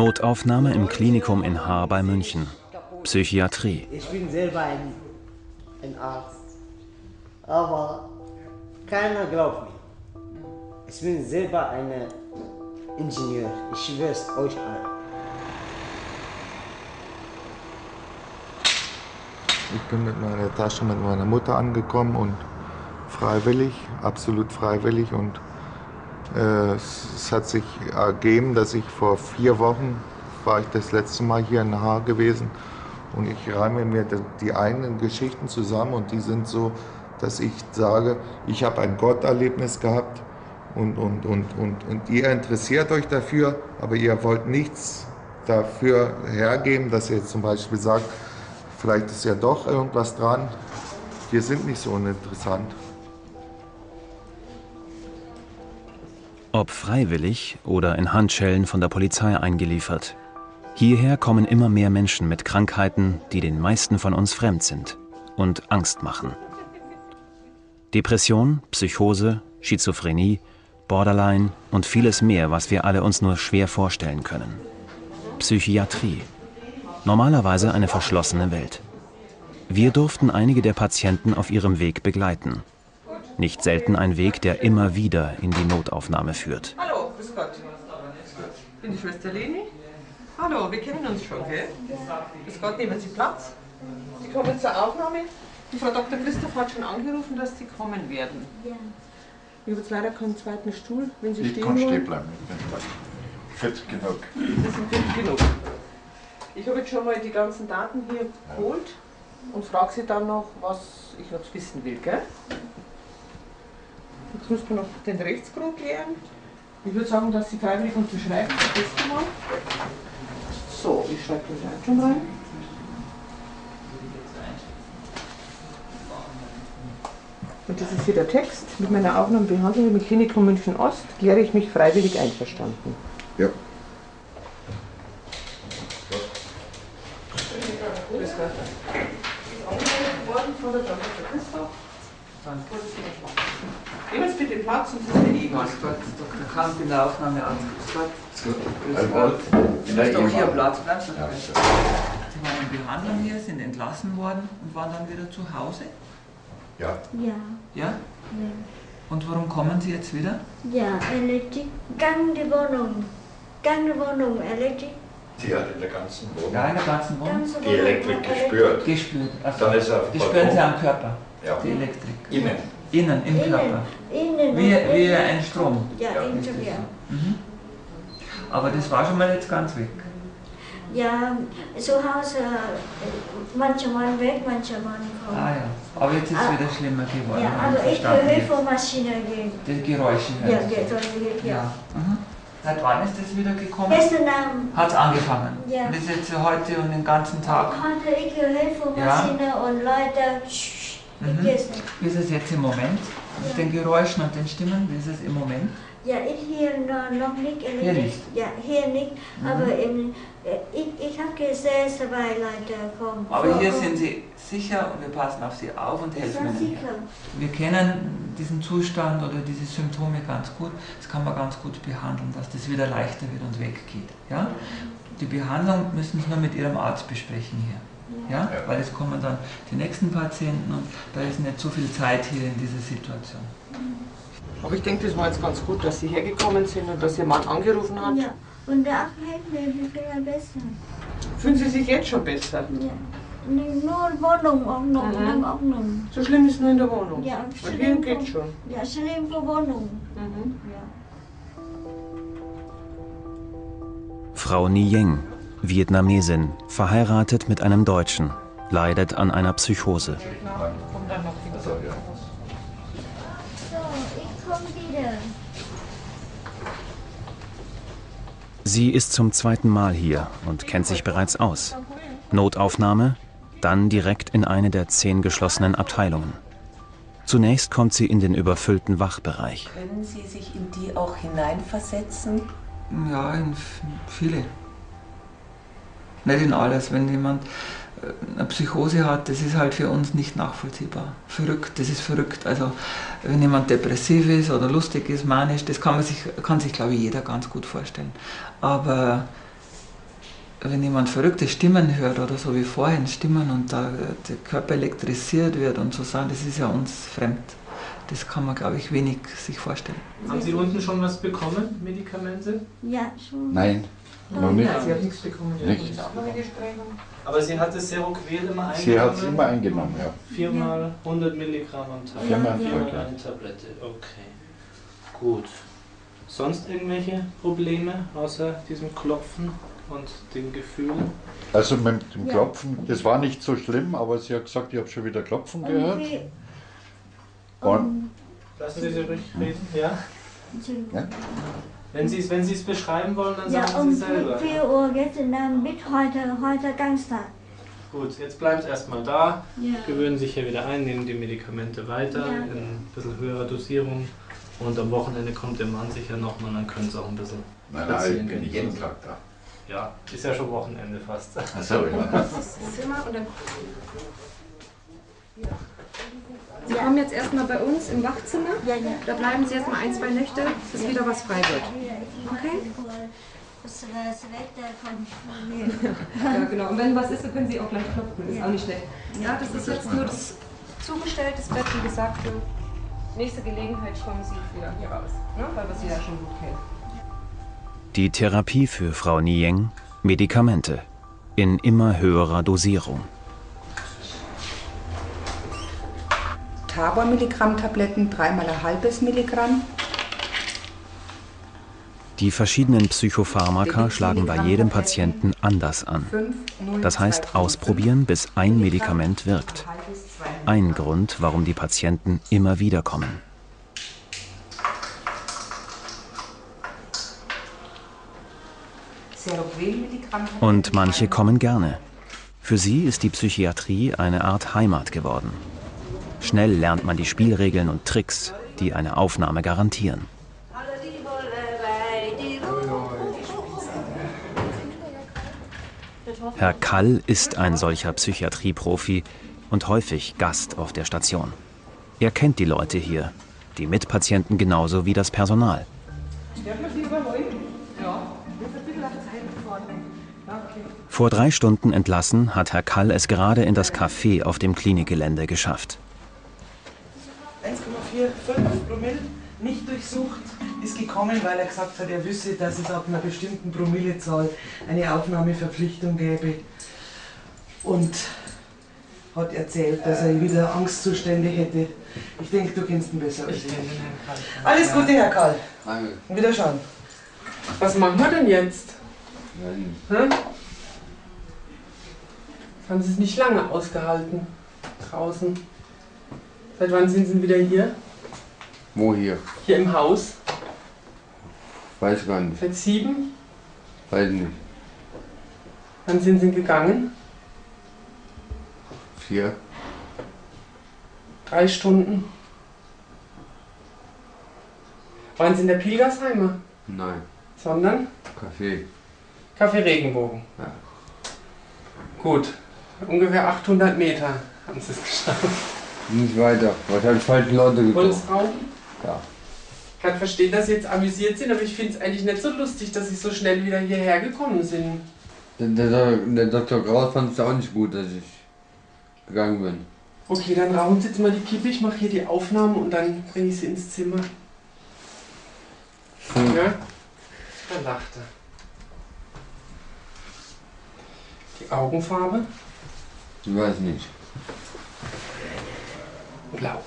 Notaufnahme im Klinikum in Haar bei München. Psychiatrie. Ich bin selber ein, ein Arzt. Aber keiner glaubt mir. Ich bin selber ein Ingenieur. Ich schwör's euch allen. Ich bin mit meiner Tasche mit meiner Mutter angekommen und freiwillig, absolut freiwillig. Und es hat sich ergeben, dass ich vor vier Wochen war ich das letzte Mal hier in Haar gewesen und ich reime mir die eigenen Geschichten zusammen und die sind so, dass ich sage, ich habe ein Gotterlebnis gehabt und, und, und, und, und ihr interessiert euch dafür, aber ihr wollt nichts dafür hergeben, dass ihr zum Beispiel sagt, vielleicht ist ja doch irgendwas dran. Wir sind nicht so uninteressant. Ob freiwillig oder in Handschellen von der Polizei eingeliefert. Hierher kommen immer mehr Menschen mit Krankheiten, die den meisten von uns fremd sind und Angst machen. Depression, Psychose, Schizophrenie, Borderline und vieles mehr, was wir alle uns nur schwer vorstellen können. Psychiatrie. Normalerweise eine verschlossene Welt. Wir durften einige der Patienten auf ihrem Weg begleiten. Nicht selten ein Weg, der immer wieder in die Notaufnahme führt. Hallo, grüß Gott. Ich bin die Schwester Leni. Hallo, wir kennen uns schon, gell? Grüß Gott, nehmen Sie Platz. Sie kommen zur Aufnahme. Die Frau Dr. Christoph hat schon angerufen, dass Sie kommen werden. Ich habe jetzt leider keinen zweiten Stuhl, wenn Sie ich stehen kann wollen. stehen bleiben. Ich bin fit genug. Das sind fit genug. Ich habe jetzt schon mal die ganzen Daten hier geholt und frage Sie dann noch, was ich noch wissen will, gell? Jetzt müssen wir noch den Rechtsgrund klären. Ich würde sagen, dass Sie freiwillig unterschreiben, das letzte Mal. So, ich schreibe den Datum rein. Und das ist hier der Text. Mit meiner Aufnahme Behandlung im Klinikum München Ost kläre ich mich freiwillig einverstanden. Ja. Grüß Gott. Angemeldet worden von der Dr. Christoph. Nehmen Sie bitte Platz und das ist der Egon. Grüß Gott, Kamp in der Aufnahme an. Wort. Du musst doch hier Platz bleiben. Ja. Sie waren in Behandlung hier, sind entlassen worden und waren dann wieder zu Hause. Ja. Ja, Ja? ja. Und warum kommen Sie jetzt wieder? Ja, Elektrik. Gang die Wohnung. Gang die Wohnung, Elektrik. Die hat in der ganzen Wohnung Ja, in der ganzen Wohnung? Ganze die Wohnung, Elektrik gespürt. Gespürt. Also, Dann ist er auf die spüren Sie am Körper, Ja. die Elektrik. Innen. Innen, im Innen, Körper. Innen. Wie, und wie innen. ein Strom. Ja, Ja, innen, ja. Mhm. Aber das war schon mal jetzt ganz weg. Ja, zu Hause äh, manchmal weg, manchmal kommen. Ah ja. Aber jetzt ist es Ah. wieder schlimmer geworden. Ja, aber ich verstanden höre von Maschine gehen. Die Geräusche Ja, so, ja. Ja. Mhm. Seit wann ist das wieder gekommen? Gestern Abend Hat es angefangen? Ja. Und das ist jetzt heute und den ganzen Tag. hatte ich gehört von Ja. Maschine und Leute sch- Mhm. Wie ist es jetzt im Moment? Mit den Geräuschen und den Stimmen, wie ist es im Moment? Ja, ich hier noch, nicht Hier nicht? Ja, hier nicht. Mhm. Aber im, äh, ich, ich habe gesehen, zwei Leute kommen. Aber hier sind Sie sicher und wir passen auf Sie auf und helfen war Ihnen. Wir kennen diesen Zustand oder diese Symptome ganz gut. Das kann man ganz gut behandeln, dass das wieder leichter wird und weggeht. Ja? Die Behandlung müssen Sie nur mit Ihrem Arzt besprechen hier. Ja? Ja. Weil es kommen dann die nächsten Patienten und da ist nicht so viel Zeit hier in dieser Situation. Aber ich denke, das war jetzt ganz gut, dass Sie hergekommen sind und dass Ihr Mann angerufen hat. Ja, und der hält mir wieder besser. Fühlen Sie sich jetzt schon besser? Ja. Nicht Nur Wohnung, Ordnung, Mhm. Ordnung. So schlimm ist nur in der Wohnung. Ja, Weil hier schlimm. geht schon. Ja, schlimm für Wohnung. Mhm. Ja. Frau Niyeng, Vietnamesin, verheiratet mit einem Deutschen, leidet an einer Psychose. Sie ist zum zweiten Mal hier und kennt sich bereits aus. Notaufnahme, dann direkt in eine der zehn geschlossenen Abteilungen. Zunächst kommt sie in den überfüllten Wachbereich. Können Sie sich in die auch hineinversetzen? Ja, in viele. Nicht in alles. Wenn jemand äh, eine Psychose hat, das ist halt für uns nicht nachvollziehbar. Verrückt, das ist verrückt. Also wenn jemand depressiv ist oder lustig ist, manisch, das kann man sich, kann sich glaube ich jeder ganz gut vorstellen. Aber wenn jemand verrückte Stimmen hört oder so wie vorhin Stimmen und da der Körper elektrisiert wird und so Sachen, das ist ja uns fremd. Das kann man, glaube ich, wenig sich vorstellen. Haben Sie unten schon was bekommen, Medikamente? Ja, schon. Nein, noch nicht. Sie hat nichts bekommen. Nicht. Aber sie hat das Seroquel immer eingenommen? Sie hat es immer eingenommen, ja. Viermal 100 Milligramm am Tag? Viermal Viermal ja. eine Tablette, okay. Gut. Sonst irgendwelche Probleme außer diesem Klopfen und dem Gefühl? Also mit dem Ja. Klopfen, das war nicht so schlimm, aber sie hat gesagt, ich habe schon wieder Klopfen gehört. Und Lassen Sie sie ruhig reden, ja? Ja. Wenn Sie es wenn Sie es beschreiben wollen, dann Ja, sagen um Sie selber. 4 Uhr gestern Abend heute, heute Ganztag. Gut, jetzt bleibt erstmal da. Ja. Gewöhnen sich hier wieder ein, nehmen die Medikamente weiter Ja. in ein bisschen höherer Dosierung. Und am Wochenende kommt der Mann sicher nochmal, dann können Sie auch ein bisschen nein, nein, ich bin gehen. jeden Tag da. Ja, ist ja schon Wochenende fast. Also, ja. Zimmer und dann. Jetzt erstmal bei uns im Wachzimmer. Ja, ja. Da bleiben Sie erstmal ein, zwei Nächte, bis wieder was frei wird. Okay? Das das Wetter von mir. Ja, genau. Und wenn was ist, dann können Sie auch gleich klopfen. Das ist auch nicht schlecht. Ja, das ist jetzt nur das zugestelltes Bett, wie gesagt. Für nächste Gelegenheit kommen Sie wieder hier raus. Ne? Weil wir Sie ja schon gut kennen. Die Therapie für Frau Nieng, Medikamente in immer höherer Dosierung. Tabor-Milligramm-Tabletten, dreimal ein halbes Milligramm. Die verschiedenen Psychopharmaka schlagen bei jedem Patienten anders an. Das heißt, 2,5 ausprobieren, bis ein Medikament wirkt. ein Grund, warum die Patienten immer wieder kommen. Und manche kommen gerne. Für sie ist die Psychiatrie eine Art Heimat geworden. Schnell lernt man die Spielregeln und Tricks, die eine Aufnahme garantieren. Herr Kall ist ein solcher Psychiatrieprofi und häufig Gast auf der Station. Er kennt die Leute hier, die Mitpatienten genauso wie das Personal. Vor drei Stunden entlassen hat Herr Kall es gerade in das Café auf dem Klinikgelände geschafft. 1,45 Promille, nicht durchsucht, ist gekommen, weil er gesagt hat, er wüsste, dass es ab einer bestimmten Promillezahl eine Aufnahmeverpflichtung gäbe. Und hat erzählt, dass er wieder Angstzustände hätte. Ich denke, du kennst ihn besser als ich. Alles Gute, Herr Karl. Und Wiederschauen. Was machen wir denn jetzt? Hm? Haben Sie es nicht lange ausgehalten draußen? Seit wann sind Sie wieder hier? Wo hier? Hier im Haus? Weiß gar nicht. Seit sieben? Weiß nicht. Wann sind Sie gegangen? Vier. Drei Stunden. Waren Sie in der Pilgersheimer? Nein. Sondern? Kaffee. Café Regenbogen. Ja. Gut. Ungefähr 800 Meter haben Sie es geschafft. Nicht weiter. Wahrscheinlich falsche Leute gekommen. Holzraum? Ja. Ich kann verstehen, dass Sie jetzt amüsiert sind, aber ich finde es eigentlich nicht so lustig, dass Sie so schnell wieder hierher gekommen sind. Der, der, der Dr. Kraus fand es auch nicht gut, dass ich gegangen bin. Okay, dann rauchen Sie jetzt mal die Kippe, ich mache hier die Aufnahmen und dann bringe ich Sie ins Zimmer. Hm. Ja? Dann lacht er. Die Augenfarbe? Ich weiß nicht. Blau.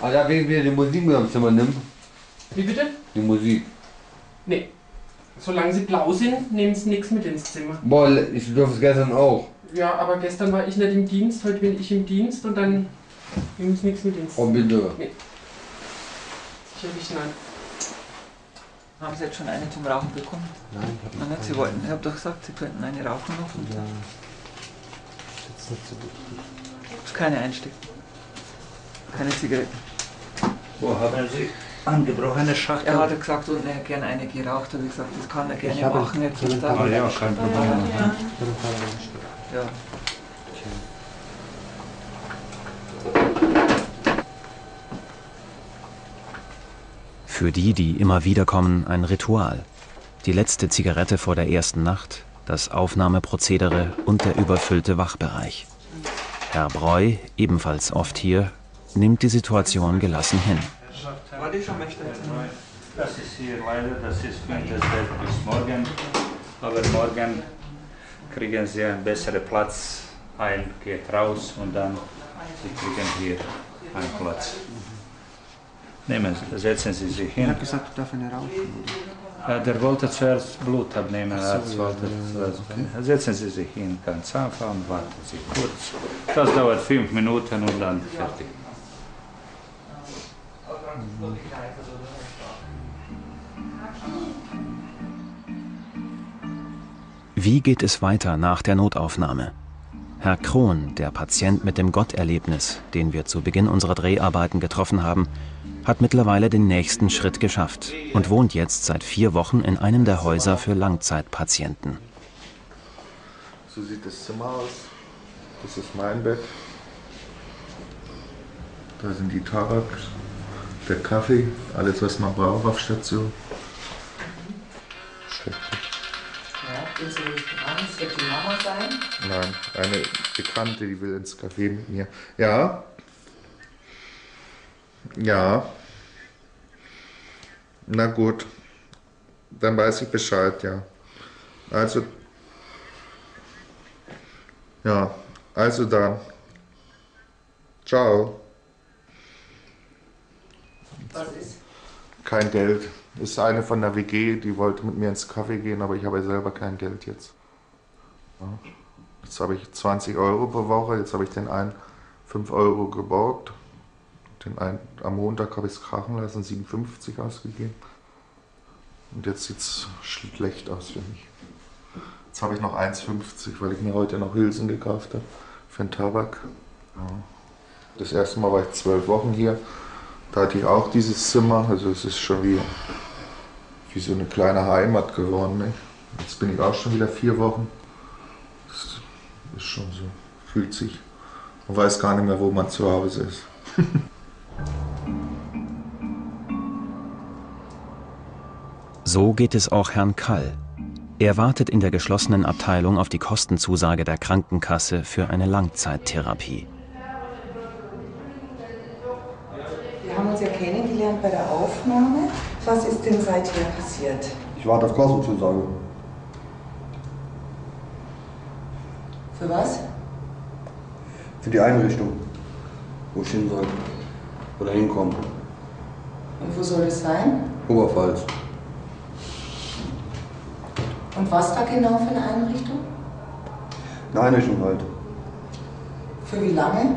Aber da wegen wieder die Musik mit am Zimmer nimmt. Wie bitte? Die Musik. Nee. Solange Sie blau sind, nehmen Sie nichts mit ins Zimmer. Boah, ich durfte es gestern auch. Ja, aber gestern war ich nicht im Dienst, heute bin ich im Dienst und dann nehmen Sie nichts mit ins Oh, bitte. Nee. Sicherlich nein. Haben Sie jetzt schon eine zum Rauchen bekommen? Nein, Nein, nicht, Sie wollten, ich habe doch gesagt, Sie könnten eine rauchen noch. Und Ja. Das ist nicht so wichtig. ist keine einstecken. Keine Zigaretten. Wo haben Sie angebrochene Schachtel? Er hat gesagt, unten er hätte gerne eine geraucht, habe ich gesagt, das kann er gerne Ich habe- machen. Jetzt ist Ah, ja, kein Problem. Ja. Für die, die immer wieder kommen, ein Ritual. Die letzte Zigarette vor der ersten Nacht, das Aufnahmeprozedere und der überfüllte Wachbereich. Herr Breu, ebenfalls oft hier, nimmt die Situation gelassen hin. Das ist hier leider, das ist das Bett bis morgen. Aber morgen kriegen Sie einen besseren Platz. Ein geht raus und dann Sie kriegen hier einen Platz. Nehmen, Sie- setzen Sie sich Ich hin. habe gesagt, du darfst eine rauchen. Ja, der wollte zuerst Blut abnehmen. So, wollte okay. Setzen Sie sich hin, ganz einfach und warten Sie kurz. Das dauert fünf Minuten und dann fertig. Wie geht es weiter nach der Notaufnahme? Herr Krohn, der Patient mit dem Gotterlebnis, den wir zu Beginn unserer Dreharbeiten getroffen haben, hat mittlerweile den nächsten Schritt geschafft und wohnt jetzt seit vier Wochen in einem der Häuser für Langzeitpatienten. So sieht das Zimmer aus. Das ist mein Bett. Da sind die Tabak, der Kaffee, alles was man braucht auf Station. Schrecklich. Ja, gehen Sie nicht an, es wird die Mama sein. Nein, eine Bekannte, die will ins Café mit mir. Ja? Ja. Na gut. Dann weiß ich Bescheid, ja. Also. Ja, also dann. Ciao. Was ist? Kein Geld. Ist eine von der WG, die wollte mit mir ins Café gehen, aber ich habe selber kein Geld jetzt. Jetzt habe ich 20 Euro pro Woche, jetzt habe ich den einen 5 Euro geborgt. Den einen, am Montag habe ich es krachen lassen, 57 ausgegeben. Und jetzt sieht es schlecht aus für mich. Jetzt habe ich noch 1,50, weil ich mir heute noch Hülsen gekauft habe für den Tabak. Das erste Mal war ich zwölf Wochen hier. Da hatte ich auch dieses Zimmer. Also es ist schon wie, wie so eine kleine Heimat geworden. Ne? Jetzt bin ich auch schon wieder vier Wochen. Das ist schon so, fühlt sich. Man weiß gar nicht mehr, wo man zu Hause ist. So geht es auch Herrn Kall. Er wartet in der geschlossenen Abteilung auf die Kostenzusage der Krankenkasse für eine Langzeittherapie. Wir haben uns ja kennengelernt bei der Aufnahme. Was ist denn seither passiert? Ich warte auf Kostenzusage. Für was? Für die Einrichtung, wo ich hin soll. Oder hinkommen. Und wo soll es sein? Oberpfalz. Und was da genau für eine Einrichtung? Eine Einrichtung halt. Für wie lange?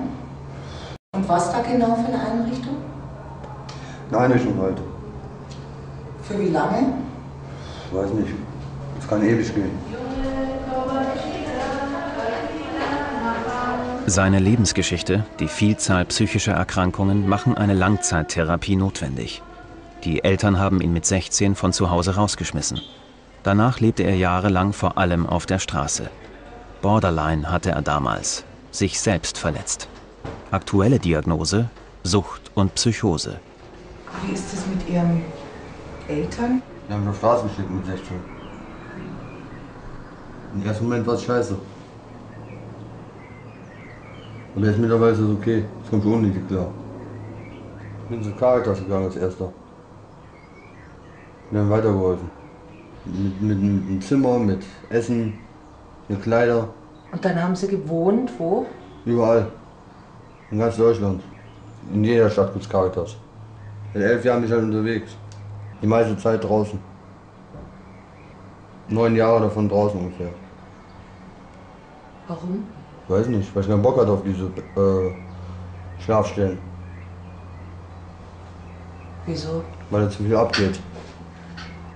Und was da genau für eine Einrichtung? Eine Einrichtung halt. Für wie lange? Weiß nicht. Es kann ewig gehen. Seine Lebensgeschichte, die Vielzahl psychischer Erkrankungen machen eine Langzeittherapie notwendig. Die Eltern haben ihn mit 16 von zu Hause rausgeschmissen. Danach lebte er jahrelang vor allem auf der Straße. Borderline hatte er damals, sich selbst verletzt. Aktuelle Diagnose Sucht und Psychose. Wie ist es mit Ihren Eltern? Wir haben mich auf die Straße geschickt mit 16. Im ersten Moment war es scheiße. Aber jetzt mittlerweile ist es okay. Es kommt schon die klar. Ich bin zur Caritas gegangen als erster. Wir haben weitergeholfen. Mit, mit einem Zimmer, mit Essen, mit Kleider, Und dann haben Sie gewohnt, wo? überall. In ganz Deutschland. In jeder Stadt gibt es Caritas. Seit elf Jahren bin ich halt unterwegs. Die meiste Zeit draußen. Neun Jahre davon draußen ungefähr. Warum? Weiß nicht, weil ich keinen Bock hatte auf diese äh, Schlafstellen. Wieso? Weil da zu viel abgeht.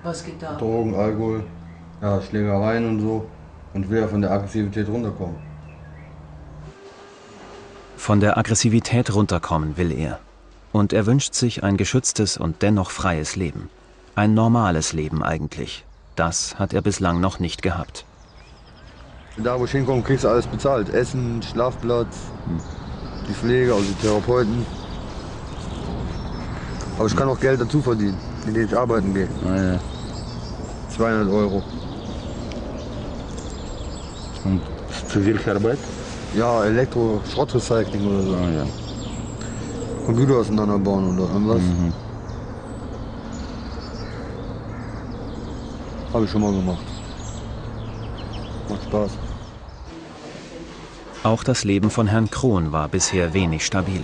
Was geht da? Drogen, Alkohol, ja, Schlägereien und so. Und will ja von der Aggressivität runterkommen. Von der Aggressivität runterkommen will er. Und er wünscht sich ein geschütztes und dennoch freies Leben. Ein normales Leben eigentlich. Das hat er bislang noch nicht gehabt. Da, wo ich hinkomme, kriegst du alles bezahlt. Essen, Schlafplatz, die Pflege, also die Therapeuten. Aber ich kann auch Geld dazu verdienen. wenn ich arbeiten gehe. Ah, ja. 200 Euro. Und für welche Arbeit? Ja, Elektro, Schrottrecycling oder so. Ah, ja. Computer auseinanderbauen oder irgendwas. Mhm. Habe ich schon mal gemacht. Macht Spaß. Auch das Leben von Herrn Krohn war bisher wenig stabil.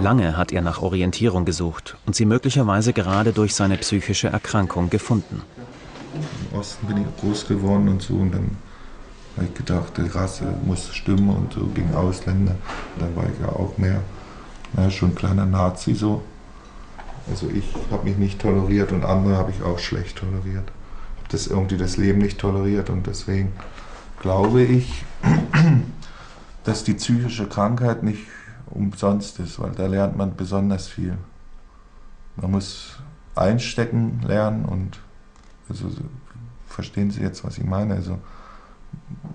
Lange hat er nach Orientierung gesucht und sie möglicherweise gerade durch seine psychische Erkrankung gefunden. Im Osten bin ich groß geworden und so und dann habe ich gedacht, die Rasse muss stimmen und so gegen Ausländer. Und dann war ich ja auch mehr, naja, schon ein kleiner Nazi so. Also ich habe mich nicht toleriert und andere habe ich auch schlecht toleriert. Habe das irgendwie das Leben nicht toleriert und deswegen glaube ich, dass die psychische Krankheit nicht umsonst ist, weil da lernt man besonders viel. Man muss einstecken lernen und also verstehen Sie jetzt, was ich meine? Also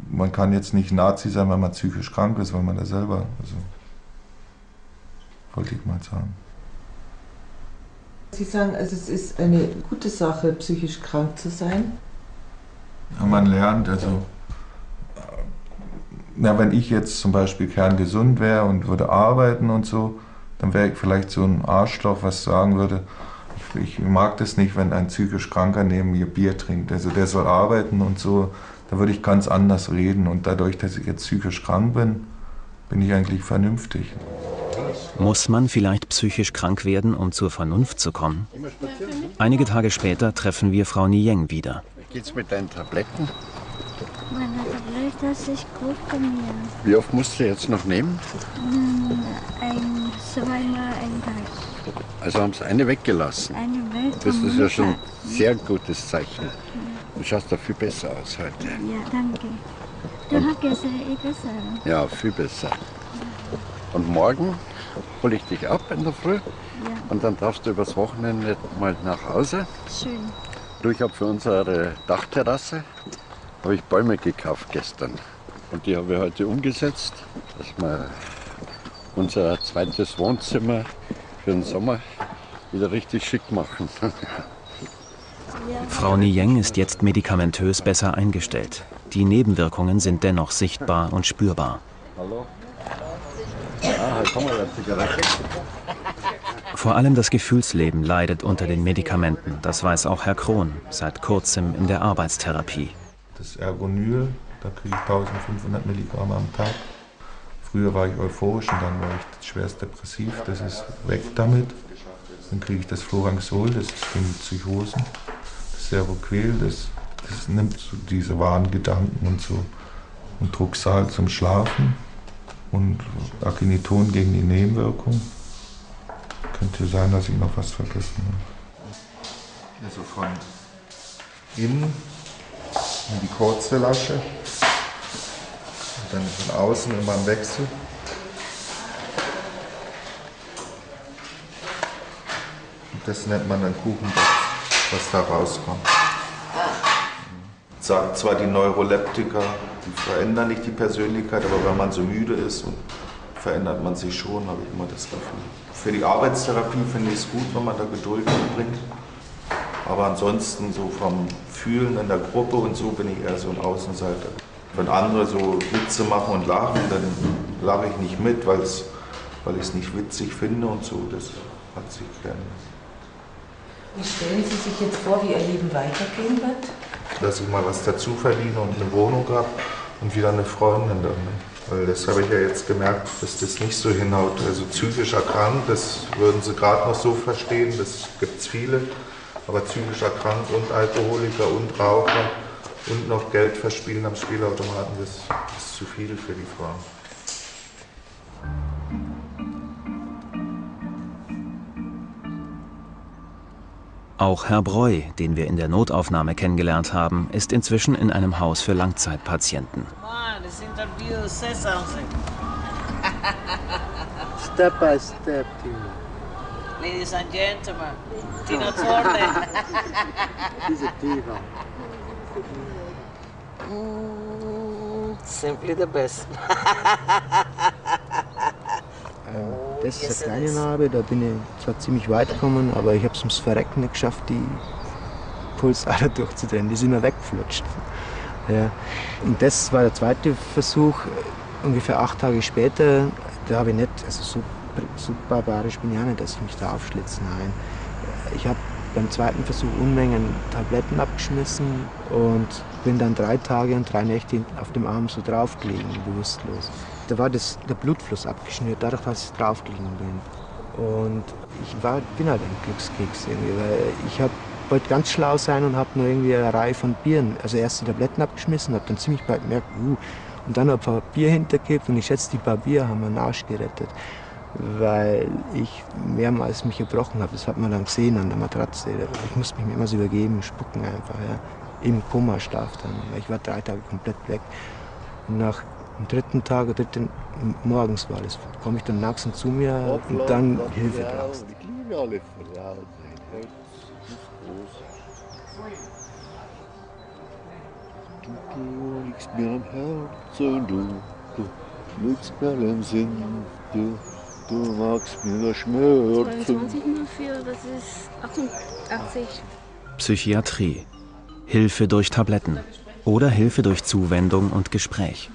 man kann jetzt nicht Nazi sein, wenn man psychisch krank ist, weil man da selber, also wollte ich mal sagen. Sie sagen, also es ist eine gute Sache, psychisch krank zu sein. Ja, man lernt, also na, wenn ich jetzt zum Beispiel kerngesund wäre und würde arbeiten und so, dann wäre ich vielleicht so ein Arschloch, was sagen würde, ich, ich mag das nicht, wenn ein psychisch Kranker neben mir Bier trinkt. Also der soll arbeiten und so, da würde ich ganz anders reden. Und dadurch, dass ich jetzt psychisch krank bin, bin ich eigentlich vernünftig. Muss man vielleicht psychisch krank werden, um zur Vernunft zu kommen? Einige Tage später treffen wir Frau Nieng wieder. Geht's mit deinen Tabletten? Meine Tablette ist nicht gut bei mir. Wie oft musst du jetzt noch nehmen? Hm, Ein, zweimal ein Tag. Also haben sie eine weggelassen. Eine Welt Das ist ja schon ein sehr gutes Zeichen. Du schaust da viel besser aus heute. Ja, danke. Du hast gestern eh besser. Ja, viel besser. Und morgen hole ich dich ab in der Früh Ja, und dann darfst du übers Wochenende mal nach Hause. schön. Du, ich habe für unsere Dachterrasse habe ich Bäume gekauft gestern. Und die habe ich heute umgesetzt, dass wir unser zweites Wohnzimmer für den Sommer wieder richtig schick machen. Frau Nieng ist jetzt medikamentös besser eingestellt. Die Nebenwirkungen sind dennoch sichtbar und spürbar. Hallo? Ah. Vor allem das Gefühlsleben leidet unter den Medikamenten. Das weiß auch Herr Krohn, seit kurzem in der Arbeitstherapie. Das Ergonyl, da kriege ich 1500 Milligramm am Tag. Früher war ich euphorisch und dann war ich schwerst depressiv. Das ist weg damit. Dann kriege ich das Florangsol, das ist gegen Psychosen. Das Seroquel, das, das nimmt so diese wahren Gedanken und so. Und Druxal zum Schlafen und Akiniton gegen die Nebenwirkung. Könnte sein, dass ich noch was vergessen habe. Also von innen in die kurze Lasche und dann von außen immer im Wechsel. Und das nennt man dann Kuchenbox, was da rauskommt. Sagt zwar die Neuroleptiker, die verändern nicht die Persönlichkeit, aber wenn man so müde ist, verändert man sich schon, habe ich immer das Gefühl. Für die Arbeitstherapie finde ich es gut, wenn man da Geduld mitbringt. Aber ansonsten so vom Fühlen in der Gruppe und so bin ich eher so ein Außenseiter. Wenn andere so Witze machen und lachen, dann lache ich nicht mit, weil ich es nicht witzig finde und so. Das hat sich geändert. Wie stellen Sie sich jetzt vor, wie Ihr Leben weitergehen wird? Dass ich mal was dazu verdiene und eine Wohnung habe und wieder eine Freundin dann. Ne? Weil das habe ich ja jetzt gemerkt, dass das nicht so hinhaut. Also psychisch erkrankt, das würden Sie gerade noch so verstehen, das gibt es viele. Aber psychisch erkrankt und Alkoholiker und Raucher und noch Geld verspielen am Spielautomaten, das ist zu viel für die Frauen. Auch Herr Breu, den wir in der Notaufnahme kennengelernt haben, ist inzwischen in einem Haus für Langzeitpatienten. Come on, this interview says something. Step by step, Tino. Ladies and gentlemen, Tino Zorne. She's a diva. Mm, simply the best. Das ist eine kleine Narbe, da bin ich zwar ziemlich weit gekommen, aber ich habe es ums Verrecken nicht geschafft, die Pulsader durchzudrehen. Die sind mir weggeflutscht. Ja. Und das war der zweite Versuch, ungefähr acht Tage später. Da habe ich nicht, also so, so barbarisch bin ich auch nicht, dass ich mich da aufschlitze. Nein. Ich habe beim zweiten Versuch Unmengen Tabletten abgeschmissen und bin dann drei Tage und drei Nächte auf dem Arm so draufgelegen, bewusstlos. Da war das, der Blutfluss abgeschnürt, dadurch, dass ich draufgelegen bin. Und ich war, bin halt ein Glückskeks irgendwie, weil ich hab, wollte ganz schlau sein und habe nur irgendwie eine Reihe von Bieren, also erst die Tabletten abgeschmissen, habe dann ziemlich bald gemerkt, uh, und dann ein paar Bier hinterkippt und ich schätze, die paar Bier haben meinen Arsch gerettet weil ich mehrmals mich gebrochen habe. Das hat man dann gesehen an der Matratze. Ich musste mich mehrmals übergeben, spucken einfach. Ja. Im Koma-Schlaf dann. Ich war drei Tage komplett weg. Und nach dem dritten Tag, dritten morgens war das, komme ich dann nachts zu mir und dann Hilfe brauchst. Du liegst mir am Herzen, du, du liegst mir am Sinn, du. Du magst mir das Schmerzen. 22 nur für, das ist 88. Psychiatrie. Hilfe durch Tabletten oder Hilfe durch Zuwendung und Gespräch.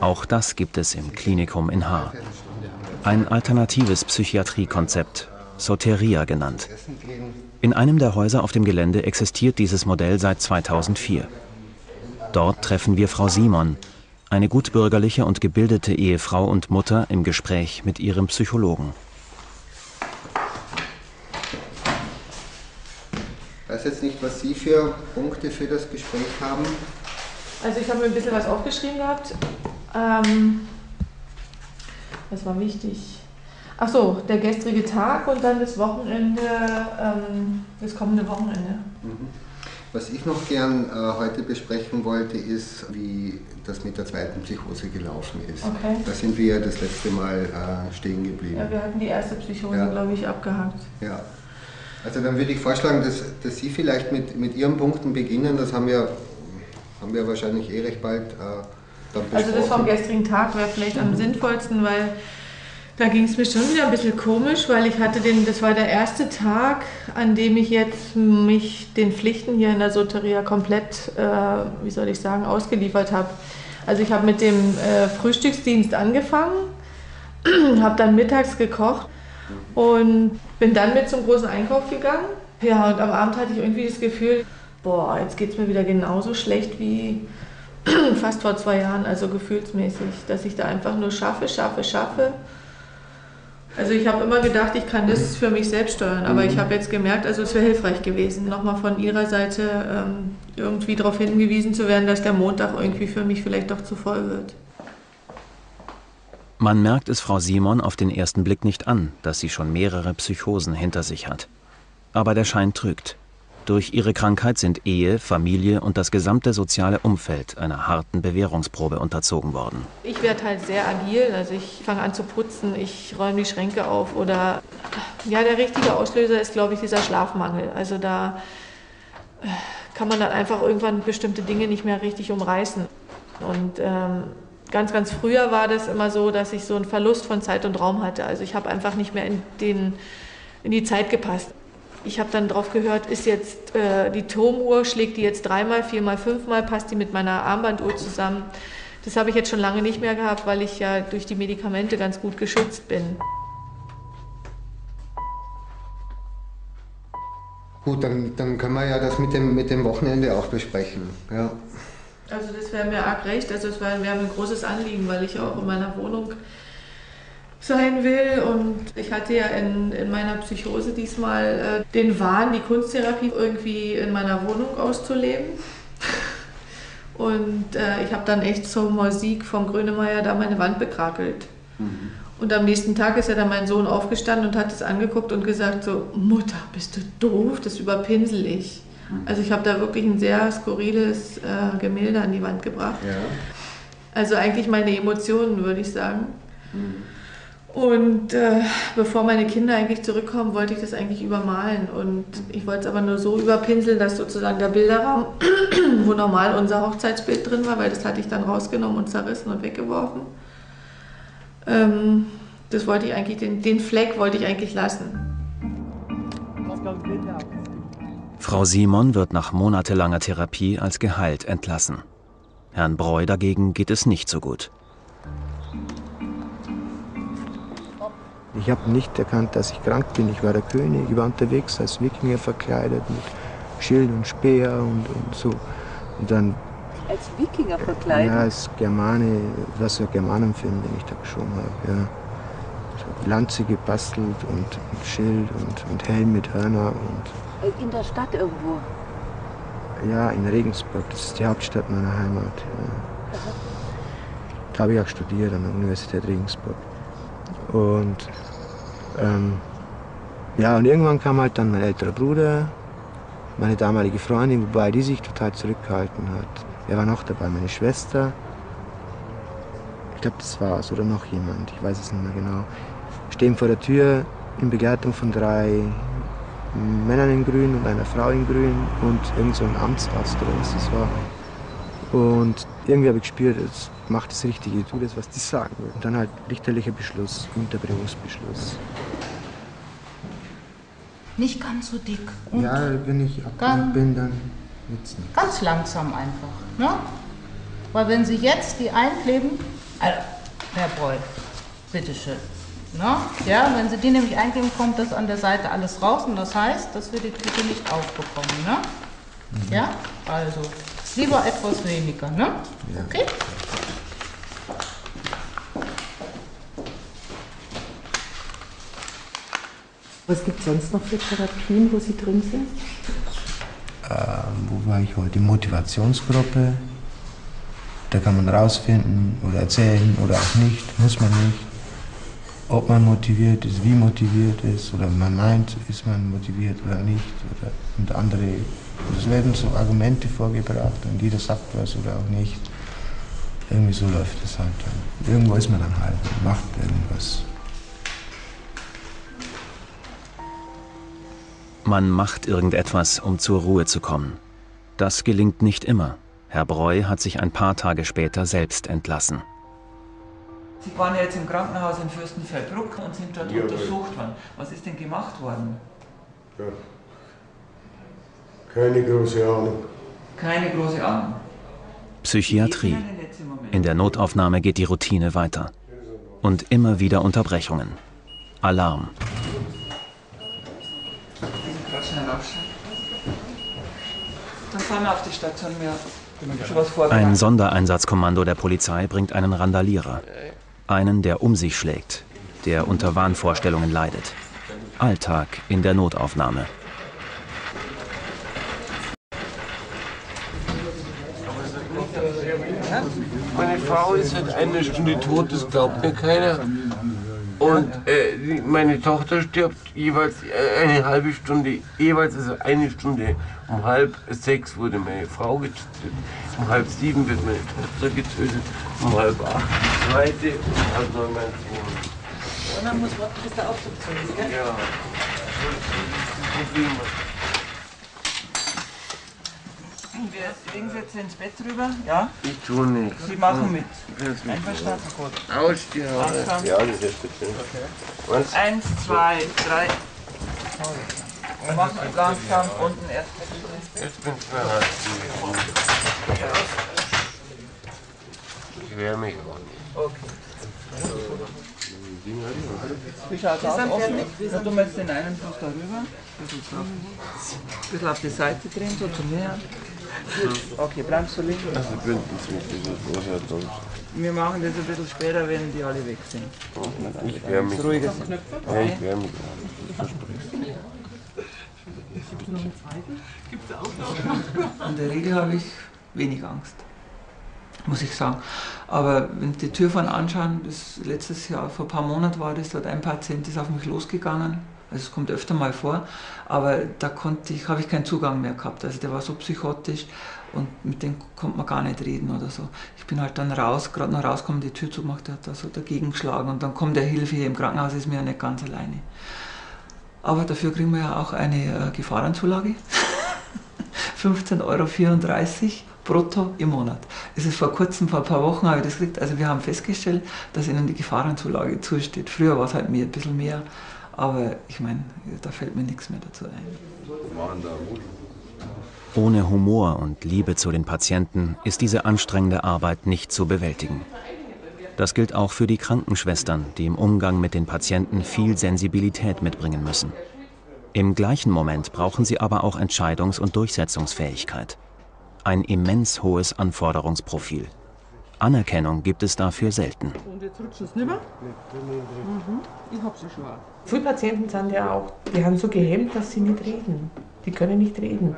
Auch das gibt es im Klinikum in Haar. Ein alternatives Psychiatriekonzept, Soteria genannt. In einem der Häuser auf dem Gelände existiert dieses Modell seit 2004. Dort treffen wir Frau Simon, eine gutbürgerliche und gebildete Ehefrau und Mutter im Gespräch mit ihrem Psychologen. Weiß jetzt nicht, was Sie für Punkte für das Gespräch haben. Also ich habe mir ein bisschen was aufgeschrieben gehabt. Ähm, das war wichtig. Ach so, der gestrige Tag und dann das Wochenende, ähm, das kommende Wochenende. Mhm. Was ich noch gern äh, heute besprechen wollte, ist, wie das mit der zweiten Psychose gelaufen ist. Okay. Da sind wir ja das letzte Mal äh, stehen geblieben. Ja, wir hatten die erste Psychose, Ja. glaube ich, abgehakt. Ja. Also dann würde ich vorschlagen, dass, dass Sie vielleicht mit, mit Ihren Punkten beginnen. Das haben wir, haben wir wahrscheinlich eh recht bald äh, dann Also das vom gestrigen Tag wäre vielleicht am sinnvollsten, weil da ging es mir schon wieder ein bisschen komisch, weil ich hatte den, das war der erste Tag, an dem ich jetzt mich den Pflichten hier in der Soteria komplett, äh, wie soll ich sagen, ausgeliefert habe. Also ich habe mit dem äh, Frühstücksdienst angefangen, habe dann mittags gekocht und bin dann mit zum großen Einkauf gegangen. Ja, und am Abend hatte ich irgendwie das Gefühl, boah, jetzt geht es mir wieder genauso schlecht wie fast vor zwei Jahren, also gefühlsmäßig, dass ich da einfach nur schaffe, schaffe, schaffe. Also ich habe immer gedacht, ich kann das für mich selbst steuern, aber ich habe jetzt gemerkt, also es wäre hilfreich gewesen, nochmal von Ihrer Seite ähm, irgendwie darauf hingewiesen zu werden, dass der Montag irgendwie für mich vielleicht doch zu voll wird. Man merkt es Frau Simon auf den ersten Blick nicht an, dass sie schon mehrere Psychosen hinter sich hat. Aber der Schein trügt. Durch ihre Krankheit sind Ehe, Familie und das gesamte soziale Umfeld einer harten Bewährungsprobe unterzogen worden. Ich werde halt sehr agil, also ich fange an zu putzen, ich räume die Schränke auf oder ja, der richtige Auslöser ist, glaube ich, dieser Schlafmangel. Also da äh, kann man dann einfach irgendwann bestimmte Dinge nicht mehr richtig umreißen. Und ähm, ganz, ganz früher war das immer so, dass ich so einen Verlust von Zeit und Raum hatte. Also ich habe einfach nicht mehr in, den, in die Zeit gepasst. Ich habe dann drauf gehört, ist jetzt äh, die Turmuhr, schlägt die jetzt dreimal, viermal, fünfmal, passt die mit meiner Armbanduhr zusammen. Das habe ich jetzt schon lange nicht mehr gehabt, weil ich ja durch die Medikamente ganz gut geschützt bin. Gut, dann, dann können wir ja das mit dem, mit dem Wochenende auch besprechen. Ja. Also das wäre mir arg recht, also es wäre mir ein großes Anliegen, weil ich ja auch in meiner Wohnung sein will und ich hatte ja in, in meiner Psychose diesmal äh, den Wahn, die Kunsttherapie irgendwie in meiner Wohnung auszuleben. Und äh, ich habe dann echt zur Musik von Grönemeyer da meine Wand bekrakelt. Und am nächsten Tag ist ja dann mein Sohn aufgestanden und hat es angeguckt und gesagt so, Mutter, bist du doof, das überpinsel ich. Also ich habe da wirklich ein sehr skurriles äh, Gemälde an die Wand gebracht. Also eigentlich meine Emotionen, würde ich sagen. Und äh, bevor meine Kinder eigentlich zurückkommen, wollte ich das eigentlich übermalen. Und ich wollte es aber nur so überpinseln, dass sozusagen der Bilderraum, wo normal unser Hochzeitsbild drin war, weil das hatte ich dann rausgenommen und zerrissen und weggeworfen, ähm, Das wollte ich eigentlich, den, den Fleck wollte ich eigentlich lassen. Frau Simon wird nach monatelanger Therapie als geheilt entlassen. Herrn Breu dagegen geht es nicht so gut. Ich habe nicht erkannt, dass ich krank bin. Ich war der König, ich war unterwegs als Wikinger verkleidet mit Schild und Speer und, und so. Und dann Als Wikinger verkleidet? ja, als Germane, was ein Germanenfilm, den ich da geschoben habe. Ja. So Lanze gebastelt und, und Schild und, und Helm mit Hörner und In der Stadt irgendwo. ja, in Regensburg, das ist die Hauptstadt meiner Heimat. Ja. Da habe ich auch studiert an der Universität Regensburg. Und ähm, ja, und irgendwann kam halt dann mein älterer Bruder, meine damalige Freundin, wobei die sich total zurückgehalten hat. Wer war noch dabei? Meine Schwester. Ich glaube, das war's. Oder noch jemand. Ich weiß es nicht mehr genau. Stehen vor der Tür in Begleitung von drei Männern in Grün und einer Frau in Grün und irgend so ein Amtsarzt oder was das war. Und irgendwie habe ich gespürt, jetzt mach das Richtige, tu das, was die sagen. Und dann halt richterlicher Beschluss, Unterbringungsbeschluss. Nicht ganz so dick. Ja, wenn ich abgelenkt bin, dann wird's nicht. Ganz langsam einfach. Ne? Weil wenn Sie jetzt die einkleben, also, Herr Breu, bitteschön. Ne? Ja, wenn Sie die nämlich einkleben, kommt das an der Seite alles raus und das heißt, dass wir die Tüte nicht aufbekommen. Ne? Ja, also lieber etwas weniger. Ne? Okay? Was gibt es sonst noch für Therapien, wo Sie drin sind? Ähm, wo war ich heute? Die Motivationsgruppe. Da kann man rausfinden oder erzählen oder auch nicht, muss man nicht. Ob man motiviert ist, wie motiviert ist oder man meint, ist man motiviert oder nicht. Oder, und andere, es werden so Argumente vorgebracht und jeder sagt was oder auch nicht. Irgendwie so läuft es halt. Irgendwo ist man dann halt macht irgendwas. Man macht irgendetwas, um zur Ruhe zu kommen. Das gelingt nicht immer. Herr Breu hat sich ein paar Tage später selbst entlassen. Sie waren ja jetzt im Krankenhaus in Fürstenfeldbruck und sind dort Ja, untersucht worden. Was ist denn gemacht worden? Ja. Keine große Ahnung. Keine große Ahnung. Psychiatrie. In der Notaufnahme geht die Routine weiter. Und immer wieder Unterbrechungen. Alarm. Dann fahren wir auf die Station. Wir haben schon was vorbereitet. Ein Sondereinsatzkommando der Polizei bringt einen Randalierer. Einen, der um sich schlägt, der unter Wahnvorstellungen leidet. Alltag in der Notaufnahme. Meine Frau ist seit einer Stunde tot, das glaubt mir keiner. Und äh, meine Tochter stirbt jeweils äh, eine halbe Stunde, jeweils also eine Stunde. Um halb sechs wurde meine Frau getötet, um halb sieben wird meine Tochter getötet, um halb acht die zweite und um halb neun mein Sohn. Und dann muss warten, bis der Aufzug zu gell? Ja, Problem. Wir legen Sie jetzt ins Bett drüber, ja? Ich tue nichts. Sie machen mit. Mit. Einverstanden? Gut. Aus die Haare. Ja, das ist bitte. Was? Eins, zwei, drei. Wir machen langsam unten erst. Jetzt bin ich mir halt Ich wehre mich auch nicht. Okay. Wie schaut es aus? sind Offen? fertig. Da tun wir jetzt den einen Fuß darüber. Ein bisschen, so. Ein bisschen auf die Seite drehen, so zum Nähern. Okay, bleibst du liegen. Also vorher sonst. Wir machen das ein bisschen später, wenn die alle weg sind. Ich wehre mich. Ruhiger Ja, sind. ich wehre mich. Ich verspreche. Gibt's auch noch? In der Regel habe ich wenig Angst, muss ich sagen. Aber wenn Sie die Tür von anschauen, das letztes Jahr, vor ein paar Monaten war das, dort ein Patient ist auf mich losgegangen. Also es kommt öfter mal vor, aber da konnte ich, habe ich keinen Zugang mehr gehabt. Also der war so psychotisch und mit dem konnte man gar nicht reden oder so. Ich bin halt dann raus, gerade noch rausgekommen, die Tür zugemacht, der hat da so dagegen geschlagen und dann kommt der Hilfe hier im Krankenhaus, ist mir ja nicht ganz alleine. Aber dafür kriegen wir ja auch eine äh, Gefahrenzulage. 15,34 Euro brutto im Monat. Es ist vor kurzem, vor ein paar Wochen habe ich das gekriegt. Also wir haben festgestellt, dass ihnen die Gefahrenzulage zusteht. Früher war es halt mehr, ein bisschen mehr, aber ich meine, da fällt mir nichts mehr dazu ein. Ohne Humor und Liebe zu den Patienten ist diese anstrengende Arbeit nicht zu bewältigen. Das gilt auch für die Krankenschwestern, die im Umgang mit den Patienten viel Sensibilität mitbringen müssen. Im gleichen Moment brauchen sie aber auch Entscheidungs- und Durchsetzungsfähigkeit. Ein immens hohes Anforderungsprofil. Anerkennung gibt es dafür selten. Und jetzt rutschen sie nicht mehr? Mhm. Ich hab sie schon. Viele Patienten sind ja auch, die haben so gehemmt, dass sie nicht reden. Die können nicht reden.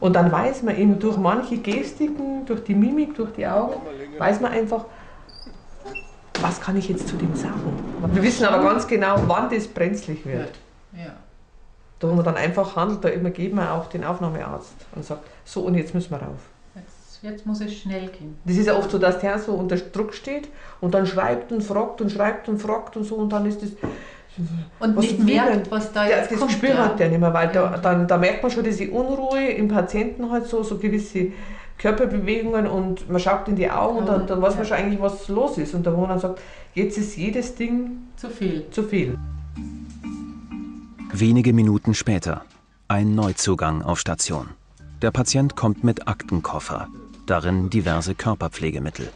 Und dann weiß man eben durch manche Gestiken, durch die Mimik, durch die Augen, weiß man einfach, was kann ich jetzt zu dem sagen. Wir wissen aber ganz genau, wann das brenzlig wird. Ja. Da haben wir dann einfach Hand, da übergeben wir auch den Aufnahmearzt und sagt, so und jetzt müssen wir rauf. Jetzt, jetzt muss es schnell gehen. Das ist ja oft so, dass der so unter Druck steht und dann schreibt und fragt und schreibt und fragt und so und dann ist das. Und was nicht merkt, was da der, jetzt Das kommt, Gespür ja. hat der nicht mehr, weil da, dann, da merkt man schon diese Unruhe im Patienten halt so, so gewisse Körperbewegungen und man schaut in die Augen und dann, dann weiß man schon eigentlich, was los ist. Und da wo man dann sagt, jetzt ist jedes Ding zu viel. Zu viel. Wenige Minuten später. Ein Neuzugang auf Station. Der Patient kommt mit Aktenkoffer. Darin diverse Körperpflegemittel.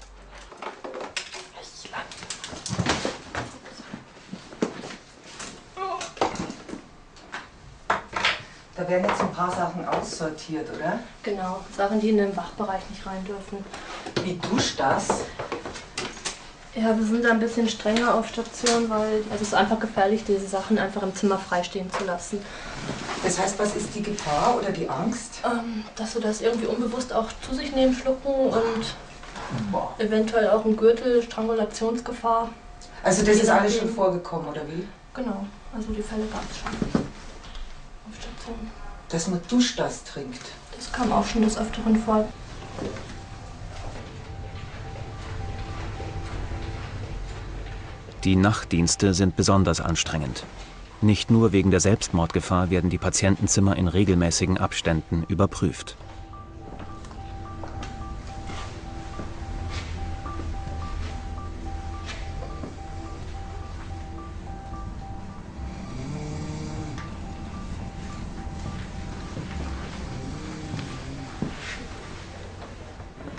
Da werden jetzt ein paar Sachen aussortiert, oder? Genau, Sachen, die in den Wachbereich nicht rein dürfen. Wie duscht das? Ja, wir sind da ein bisschen strenger auf Station, weil also es ist einfach gefährlich, diese Sachen einfach im Zimmer freistehen zu lassen. Das heißt, was ist die Gefahr oder die Angst? Ähm, dass sie das irgendwie unbewusst auch zu sich nehmen, schlucken und eventuell auch ein Gürtel, Strangulationsgefahr. Also das ist alles schon vorgekommen, oder wie? Genau, also die Fälle gab es schon Station. Dass man Duschdas trinkt. Das kam auch schon des Öfteren vor. Die Nachtdienste sind besonders anstrengend. Nicht nur wegen der Selbstmordgefahr werden die Patientenzimmer in regelmäßigen Abständen überprüft.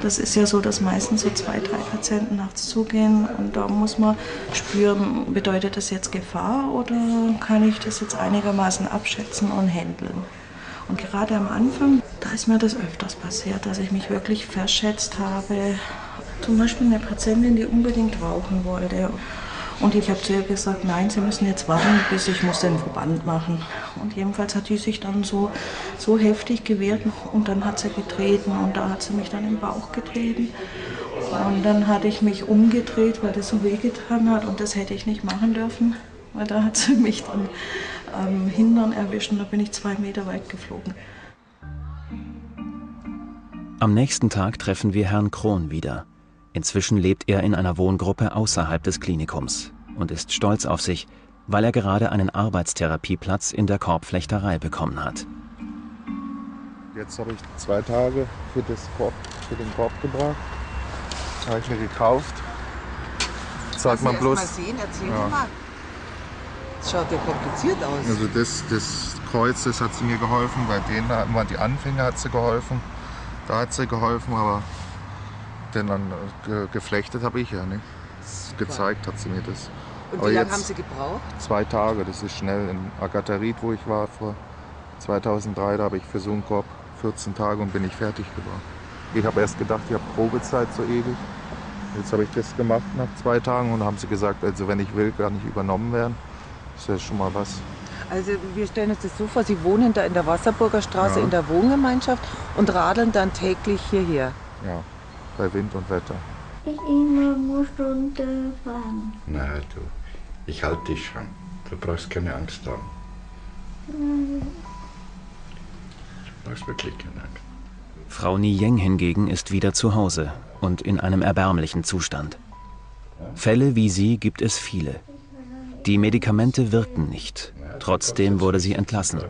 Das ist ja so, dass meistens so zwei, drei Patienten nachts zugehen und da muss man spüren, bedeutet das jetzt Gefahr oder kann ich das jetzt einigermaßen abschätzen und handeln. Und gerade am Anfang, da ist mir das öfters passiert, dass ich mich wirklich verschätzt habe. Zum Beispiel eine Patientin, die unbedingt rauchen wollte. Und ich habe zu ihr gesagt, nein, Sie müssen jetzt warten, bis ich muss den Verband machen. Und jedenfalls hat die sich dann so, so heftig gewehrt und dann hat sie getreten und da hat sie mich dann im Bauch getreten. Und dann hatte ich mich umgedreht, weil das so wehgetan hat und das hätte ich nicht machen dürfen, weil da hat sie mich dann am Hintern erwischt und da bin ich zwei Meter weit geflogen. Am nächsten Tag treffen wir Herrn Krohn wieder. Inzwischen lebt er in einer Wohngruppe außerhalb des Klinikums und ist stolz auf sich, weil er gerade einen Arbeitstherapieplatz in der Korbflechterei bekommen hat. Jetzt habe ich zwei Tage für, das Korb, für den Korb gebracht. Das habe ich mir gekauft. Sagt man bloß. Mal sehen, erzähl Ja. mal. Das schaut ja kompliziert aus. Also das, das Kreuz, das hat sie mir geholfen. Bei denen hatten wir die Anfänger hat sie geholfen. Da hat sie geholfen, aber denn dann äh, ge geflechtet habe ich ja. Ne? Das gezeigt hat sie mir das. Und aber wie lange haben Sie gebraucht? Zwei Tage, das ist schnell. In Agatharit, wo ich war vor 2003, da habe ich für so einen Korb 14 Tage und bin ich fertig geworden. Ich habe erst gedacht, ich habe Probezeit so ewig. Jetzt habe ich das gemacht nach zwei Tagen und haben sie gesagt, also wenn ich will, kann ich übernommen werden. Das ist ja schon mal was. Also wir stellen uns das so vor, Sie wohnen da in der Wasserburger Straße Ja. in der Wohngemeinschaft und radeln dann täglich hierher. Ja, bei Wind und Wetter. Ich immer muss runterfahren. Na du, ich halte dich schon. Du brauchst keine Angst haben. Du brauchst wirklich keine Angst. Frau Niyeng hingegen ist wieder zu Hause und in einem erbärmlichen Zustand. Fälle wie sie gibt es viele. Die Medikamente wirken nicht. Trotzdem wurde sie entlassen.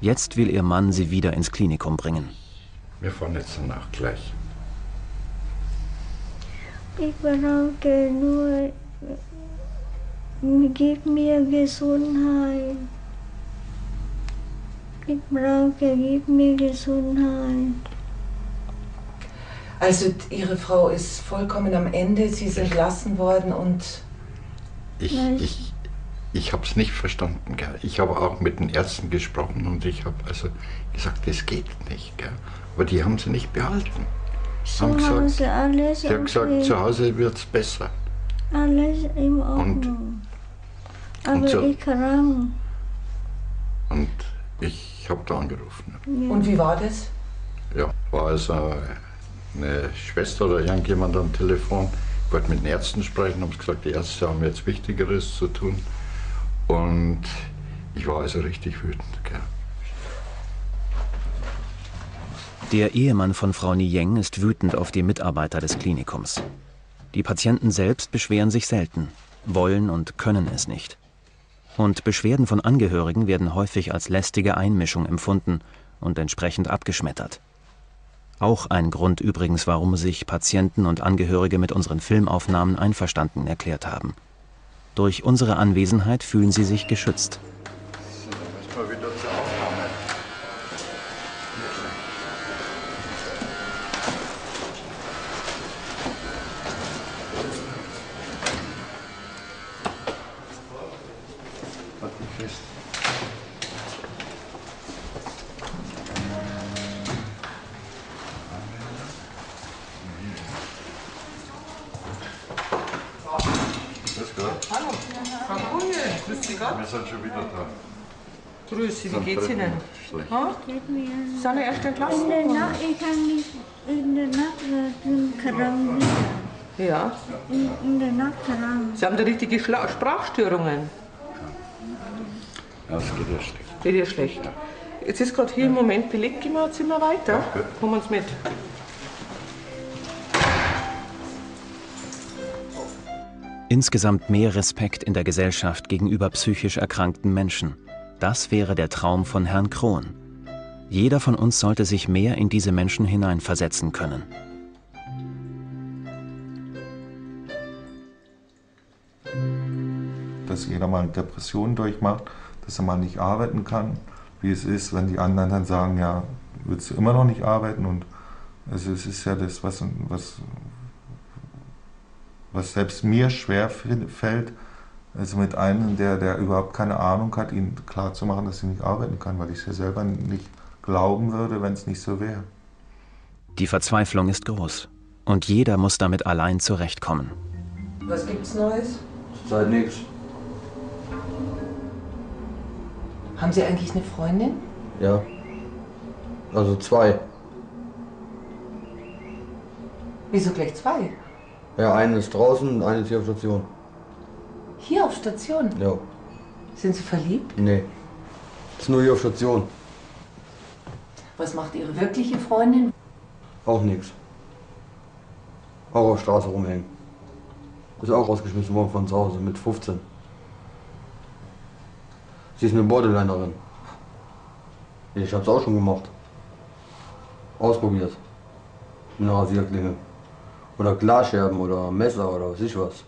Jetzt will ihr Mann sie wieder ins Klinikum bringen. Wir fahren jetzt danach gleich. Ich brauche nur, gib mir Gesundheit. Ich brauche, gib mir Gesundheit. Also Ihre Frau ist vollkommen am Ende, sie ist entlassen worden und Ich, ich, ich habe es nicht verstanden. Gell. Ich habe auch mit den Ärzten gesprochen und ich habe also gesagt, das geht nicht. Gell. Aber die haben sie nicht behalten. Zu haben gesagt, Hause alles sie haben gesagt, okay. zu Hause wird es besser. Alles in Ordnung. Aber so- ich krank. Und ich habe da angerufen. Ja. Und wie war das? Ja, war also eine Schwester oder irgendjemand am Telefon. Ich wollte mit den Ärzten sprechen, haben gesagt, die Ärzte haben jetzt Wichtigeres zu tun. Und ich war also richtig wütend. Gell. Der Ehemann von Frau Niyeng ist wütend auf die Mitarbeiter des Klinikums. Die Patienten selbst beschweren sich selten, wollen und können es nicht. Und Beschwerden von Angehörigen werden häufig als lästige Einmischung empfunden und entsprechend abgeschmettert. Auch ein Grund übrigens, warum sich Patienten und Angehörige mit unseren Filmaufnahmen einverstanden erklärt haben. Durch unsere Anwesenheit fühlen sie sich geschützt. Erstmal wieder zur Aufnahme. Halt dich fest. Grüß Gott. Hallo, Frau Kunde, Gott. Wir sind schon wieder da. Grüß Sie, wie Sind geht's Ihnen? schlecht. Ha? Geht mir. Sind Sie erst entlassen? In der Nacht, ich kann nicht, in der Nacht bin krank wieder. Ja. In, in der Nacht krank. Sie haben da richtige Schla Sprachstörungen. Ja, es geht ja schlecht. Geht ja schlecht. Jetzt ist gerade hier im Moment belegt, gehen wir ein Zimmer weiter. Kommen Sie mit. Insgesamt mehr Respekt in der Gesellschaft gegenüber psychisch erkrankten Menschen. Das wäre der Traum von Herrn Krohn. Jeder von uns sollte sich mehr in diese Menschen hineinversetzen können. dass jeder mal eine Depression durchmacht, dass er mal nicht arbeiten kann, wie es ist, wenn die anderen dann sagen, ja, willst du immer noch nicht arbeiten und also es ist ja das, was, was, was selbst mir schwer fällt, also mit einem, der, der überhaupt keine Ahnung hat, ihm klarzumachen, dass er nicht arbeiten kann, weil ich es ja selber nicht glauben würde, wenn es nicht so wäre. Die Verzweiflung ist groß. Und jeder muss damit allein zurechtkommen. Was gibt's Neues? Zurzeit nichts. Haben Sie eigentlich eine Freundin? Ja. Also zwei. Wieso gleich zwei? Ja, eine ist draußen und eine ist hier auf Station. Hier auf Station? Ja. Sind Sie verliebt? Nee. Ist nur hier auf Station. Was macht Ihre wirkliche Freundin? Auch nichts. Auch auf Straße rumhängen. Ist auch rausgeschmissen worden von zu Hause mit 15. Sie ist eine Borderlinerin. Ich hab's auch schon gemacht. Ausprobiert. Mit einer Rasierklinge. Oder Glasscherben oder Messer oder was ich was.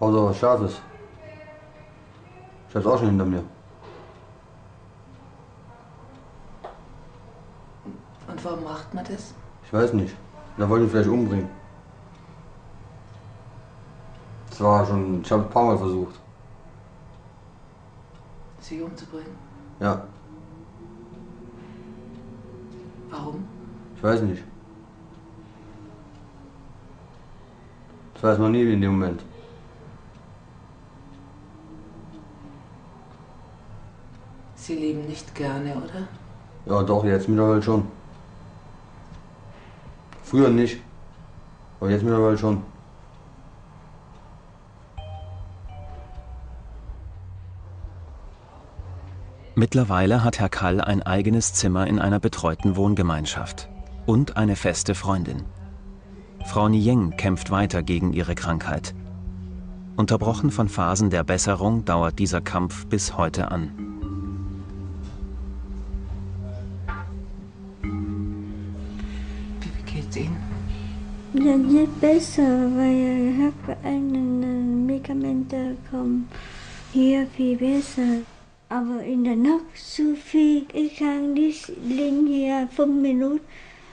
Außer was Scharfes. Ich hab's auch schon hinter mir. Und warum macht man das? Ich weiß nicht. Da wollte ich vielleicht umbringen. Das war schon, ich habe ein paar Mal versucht. Sie umzubringen? Ja, Warum? ich weiß nicht. Das weiß man nie in dem Moment. Sie leben nicht gerne, oder? Ja, doch, jetzt mittlerweile schon. Früher nicht. Aber jetzt mittlerweile schon. Mittlerweile hat Herr Kall ein eigenes Zimmer in einer betreuten Wohngemeinschaft und eine feste Freundin. Frau Nieng kämpft weiter gegen ihre Krankheit. Unterbrochen von Phasen der Besserung dauert dieser Kampf bis heute an. geht's Ihnen? Ja, nicht besser, weil ich habe einen Medikamente bekommen. Hier viel besser. Aber in der Nacht zu viel. Ich kann nicht liegen hier fünf Minuten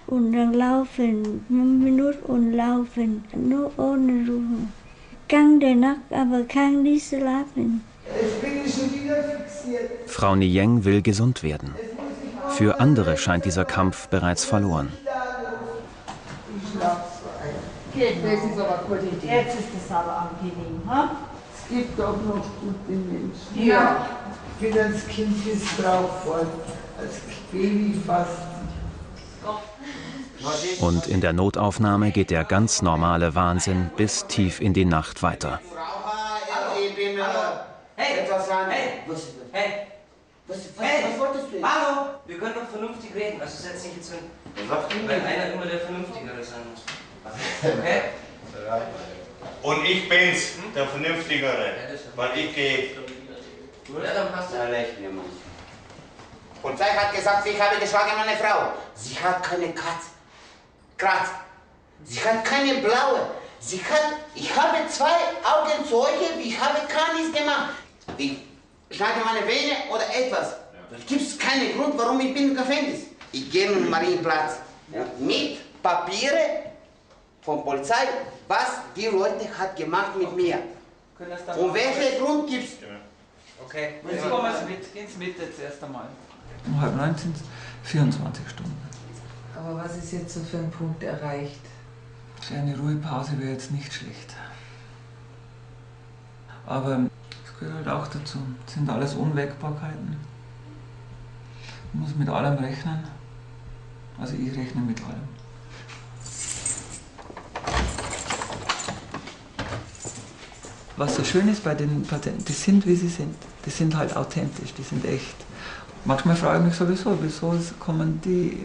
und dann laufen. Fünf Minuten und laufen. Nur ohne Ruhe. Kann der Nacht, aber kann nicht schlafen. Jetzt bin ich schon wieder fixiert. Frau Nieng will gesund werden. Für andere scheint dieser Kampf bereits verloren. Jetzt ist es aber angenehm, ha? Es gibt auch noch gute Menschen. Ja. Ich bin als Kind missbraucht worden, als Baby fast. Und in der Notaufnahme geht der ganz normale Wahnsinn bis tief in die Nacht weiter. Hey. Hey, hey. Was, was, hey. was wolltest du? Hallo! Wir können doch vernünftig reden, also setz dich jetzt hin. Weil einer immer der Vernünftigere sein muss. Okay? Und ich bin's, der Vernünftigere, weil ich gehe. Ja, dann hast du ja Mann. Polizei hat gesagt, ich habe geschlagen meine Frau. Sie hat keine Katze. Kratz. Sie hat keine blaue. Sie hat, ich habe zwei Augenzeuge, ich habe gar nichts gemacht. Ich schlage meine Vene oder etwas. Da gibt es keinen Grund, warum ich bin im Gefängnis. Ich gehe in den Marienplatz und mit Papiere von Polizei, was die Leute hat gemacht mit mir. Und welchen Grund gibt es? Okay, jetzt kommen Sie mit, gehen Sie mit jetzt erst einmal. Um halb neun sind es 24 Stunden. Aber was ist jetzt so für ein Punkt erreicht? So eine Ruhepause wäre jetzt nicht schlecht. Aber es gehört halt auch dazu. Das sind alles Unwägbarkeiten. Man muss mit allem rechnen. Also ich rechne mit allem. Was so schön ist bei den Patienten, die sind wie sie sind. Die sind halt authentisch, die sind echt. Manchmal frage ich mich sowieso, wieso kommen die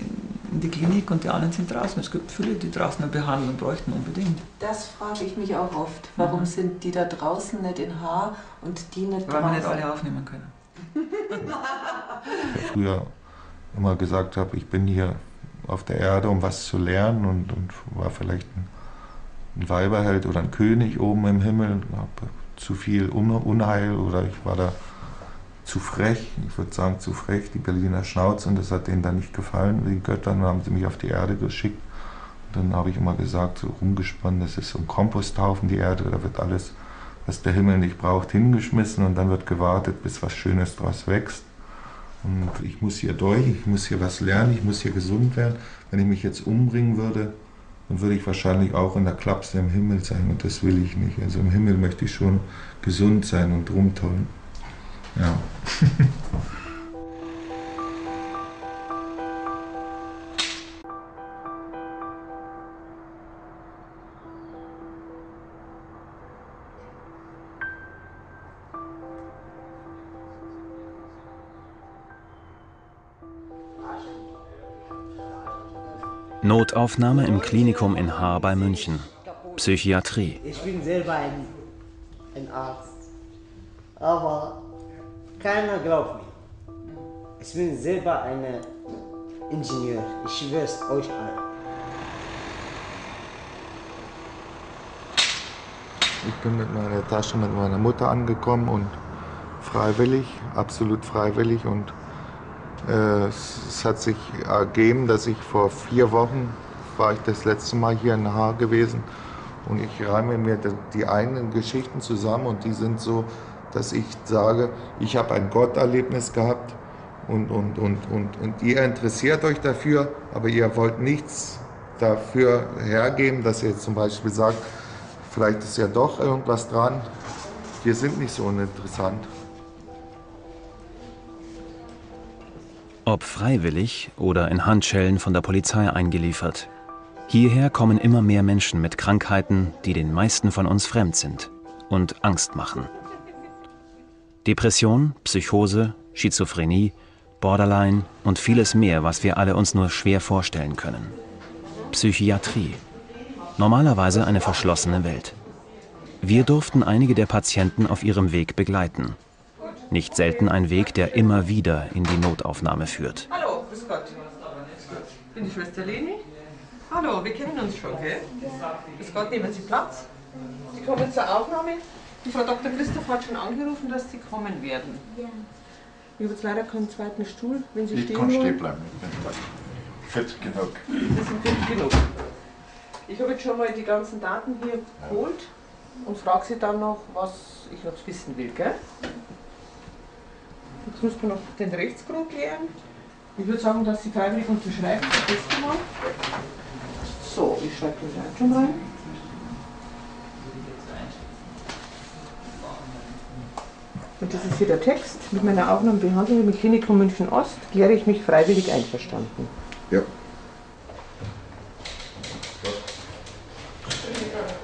in die Klinik und die anderen sind draußen. Es gibt viele, die draußen eine Behandlung bräuchten unbedingt. Das frage ich mich auch oft. Warum Mhm. sind die da draußen nicht in Haar und die nicht Weil wir nicht draußen? alle aufnehmen können. früher immer gesagt habe, ich bin hier auf der Erde, um was zu lernen und, und war vielleicht ein, ein Weiberheld oder ein König oben im Himmel, habe zu viel Un Unheil oder ich war da zu frech, ich würde sagen zu frech, die Berliner Schnauze und das hat denen dann nicht gefallen, den Göttern, haben sie mich auf die Erde geschickt. Und dann habe ich immer gesagt, so rumgesponnen, das ist so ein Komposthaufen, die Erde, da wird alles, was der Himmel nicht braucht, hingeschmissen und dann wird gewartet, bis was Schönes draus wächst. Und ich muss hier durch, ich muss hier was lernen, ich muss hier gesund werden. Wenn ich mich jetzt umbringen würde, dann würde ich wahrscheinlich auch in der Klapse im Himmel sein und das will ich nicht. Also im Himmel möchte ich schon gesund sein und rumtollen. Ja. Notaufnahme im Klinikum in Haar bei München. Psychiatrie. Ich bin selber ein, ein Arzt. Aber keiner glaubt mir. Ich bin selber ein Ingenieur. Ich schwör's euch allen. Ich bin mit meiner Tasche mit meiner Mutter angekommen und freiwillig, absolut freiwillig. Und äh, es, es hat sich ergeben, dass ich vor vier Wochen war ich das letzte Mal hier in Haar gewesen und ich reime mir die eigenen Geschichten zusammen und die sind so, dass ich sage, ich habe ein Gotterlebnis gehabt und, und, und, und, und ihr interessiert euch dafür, aber ihr wollt nichts dafür hergeben, dass ihr zum Beispiel sagt, vielleicht ist ja doch irgendwas dran. Wir sind nicht so uninteressant. Ob freiwillig oder in Handschellen von der Polizei eingeliefert. Hierher kommen immer mehr Menschen mit Krankheiten, die den meisten von uns fremd sind und Angst machen. Depression, Psychose, Schizophrenie, Borderline und vieles mehr, was wir alle uns nur schwer vorstellen können. Psychiatrie. Normalerweise eine verschlossene Welt. Wir durften einige der Patienten auf ihrem Weg begleiten. Nicht selten ein Weg, der immer wieder in die Notaufnahme führt. Hallo, grüß Gott. Ich bin die Schwester Leni. Hallo, wir kennen uns schon, gell? Bis Gott, nehmen Sie Platz. Sie kommen zur Aufnahme. Die Frau Dr. Christoph hat schon angerufen, dass Sie kommen werden. Ja. Ich habe jetzt leider keinen zweiten Stuhl, wenn Sie Ich stehen kann wollen. stehen bleiben. Ich bin fit genug. Das sind gut genug. Ich habe jetzt schon mal die ganzen Daten hier geholt und frage Sie dann noch, was ich noch wissen will, gell? Jetzt müssen wir noch den Rechtsgrund klären. Ich würde sagen, dass Sie freiwillig unterschreiben, das letzte Mal. So, ich schreibe den Datum rein. Und das ist hier der Text. Mit meiner Aufnahme Behandlung im Klinikum München Ost kläre ich mich freiwillig einverstanden. Ja.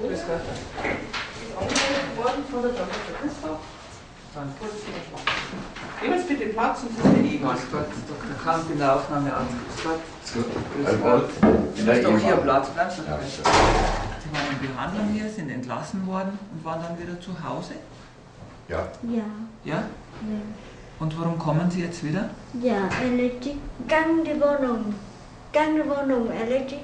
Grüß Gott. Angemeldet worden von der Dr. Christoph. Nehmen Sie bitte Platz und das ist Grüß Gott, Dr. Kamp in der Aufnahme an. Grüß Gott. Grüß Also, Gott. Du doch hier Platz bleiben. Ja, Sie waren in Behandlung hier, sind entlassen worden und waren dann wieder zu Hause. Ja. Ja. Ja? Ja. Und warum kommen Sie jetzt wieder? Ja, Elektrik. Gang die Wohnung. Gang die Wohnung, Elektrik.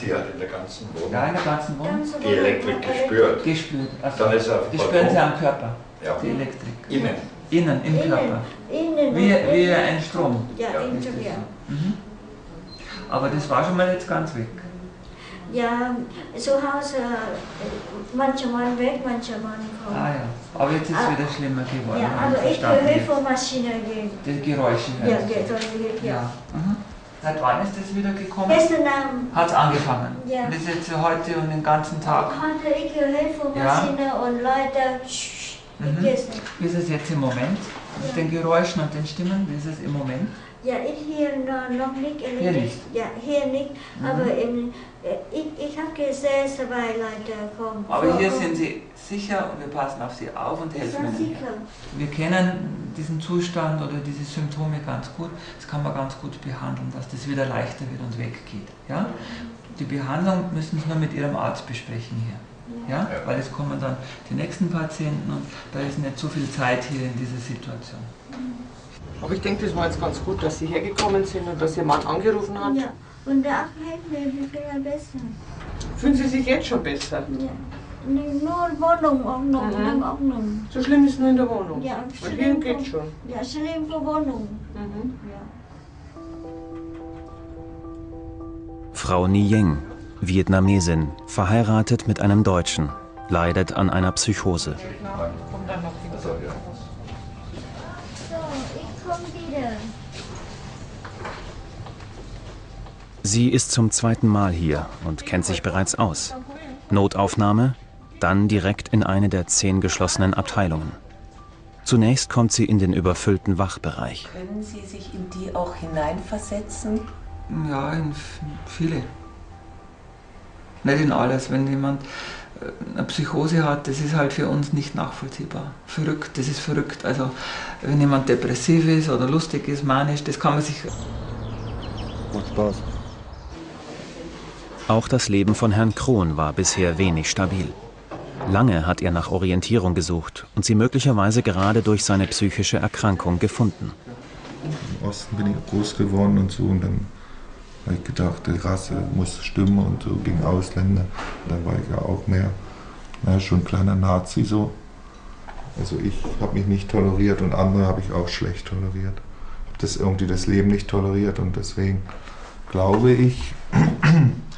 Die hat in der ganzen Wohnung Ja, in der ganzen Wohnung. Ganze die Elektrik gespürt. Gespürt. Also, Dann ist er auf die spüren Sie am Körper. Ja. Die Elektrik. Innen. Innen, im Innen. Körper. Innen. Wie, wie ein Strom. Ja, ja. Mhm. Aber das war schon mal jetzt ganz weg. Ja, zu Hause, äh, manchmal weg, manchmal kommen. Ah ja. Aber jetzt ist es Ah. wieder schlimmer geworden. Ja, aber ich höre von Maschine gehen. Die Geräusche Ja, hören Sie. geht, ja. Ja. Mhm. Seit wann ist das wieder gekommen? Gestern Abend. Hat es angefangen. Ja. Und ist jetzt heute und den ganzen Tag. Hatte ich gehört von Ja. Maschine und Leute, Mhm. Wie ist es jetzt im Moment? Mit den Geräuschen und den Stimmen, wie ist es im Moment? Ja, ich hier noch, nicht Hier nicht? Ja, hier nicht. Mhm. Aber im, äh, ich, ich habe gesehen, zwei Leute kommen. Aber hier sind Sie sicher und wir passen auf Sie auf und helfen Ihnen. Wir kennen diesen Zustand oder diese Symptome ganz gut. Das kann man ganz gut behandeln, dass das wieder leichter wird und weggeht. Ja? Die Behandlung müssen Sie nur mit Ihrem Arzt besprechen hier. Ja? Weil es kommen dann die nächsten Patienten und da ist nicht so viel Zeit hier in dieser Situation. Aber ich denke, das war jetzt ganz gut, dass Sie hergekommen sind und dass Ihr Mann angerufen hat. Ja, und der hilft mir wieder besser. Fühlen Sie sich jetzt schon besser? Ja. Nur Wohnung, Ordnung, Mhm. Ordnung. So schlimm ist nur in der Wohnung. Ja, schlimm hier geht's von- schon. Ja, schlimm für Wohnung. Mhm. Ja. Frau Niyeng, Vietnamesin, verheiratet mit einem Deutschen, leidet an einer Psychose. Sie ist zum zweiten Mal hier und kennt sich bereits aus. Notaufnahme, dann direkt in eine der zehn geschlossenen Abteilungen. Zunächst kommt sie in den überfüllten Wachbereich. Können Sie sich in die auch hineinversetzen? Ja, in viele. Nicht in alles. Wenn jemand äh, eine Psychose hat, das ist halt für uns nicht nachvollziehbar. Verrückt, das ist verrückt. Also wenn jemand depressiv ist oder lustig ist, manisch, das kann man sich... Macht Spaß. Auch das Leben von Herrn Krohn war bisher wenig stabil. Lange hat er nach Orientierung gesucht und sie möglicherweise gerade durch seine psychische Erkrankung gefunden. Im Osten bin ich groß geworden und so. Und dann habe ich gedacht, die Rasse muss stimmen und so gegen Ausländer. Dann war ich ja auch mehr, na, schon ein kleiner Nazi so. Also ich habe mich nicht toleriert und andere habe ich auch schlecht toleriert. Habe das irgendwie das Leben nicht toleriert und deswegen glaube ich,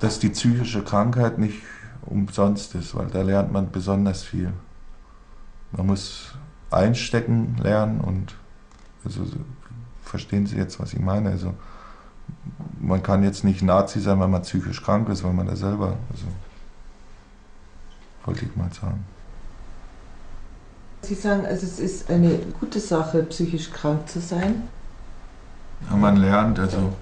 dass die psychische Krankheit nicht umsonst ist, weil da lernt man besonders viel. Man muss einstecken lernen und also verstehen Sie jetzt, was ich meine? Also man kann jetzt nicht Nazi sein, wenn man psychisch krank ist, weil man da selber, also wollte ich mal sagen. Sie sagen, also es ist eine gute Sache, psychisch krank zu sein. Ja, man lernt, also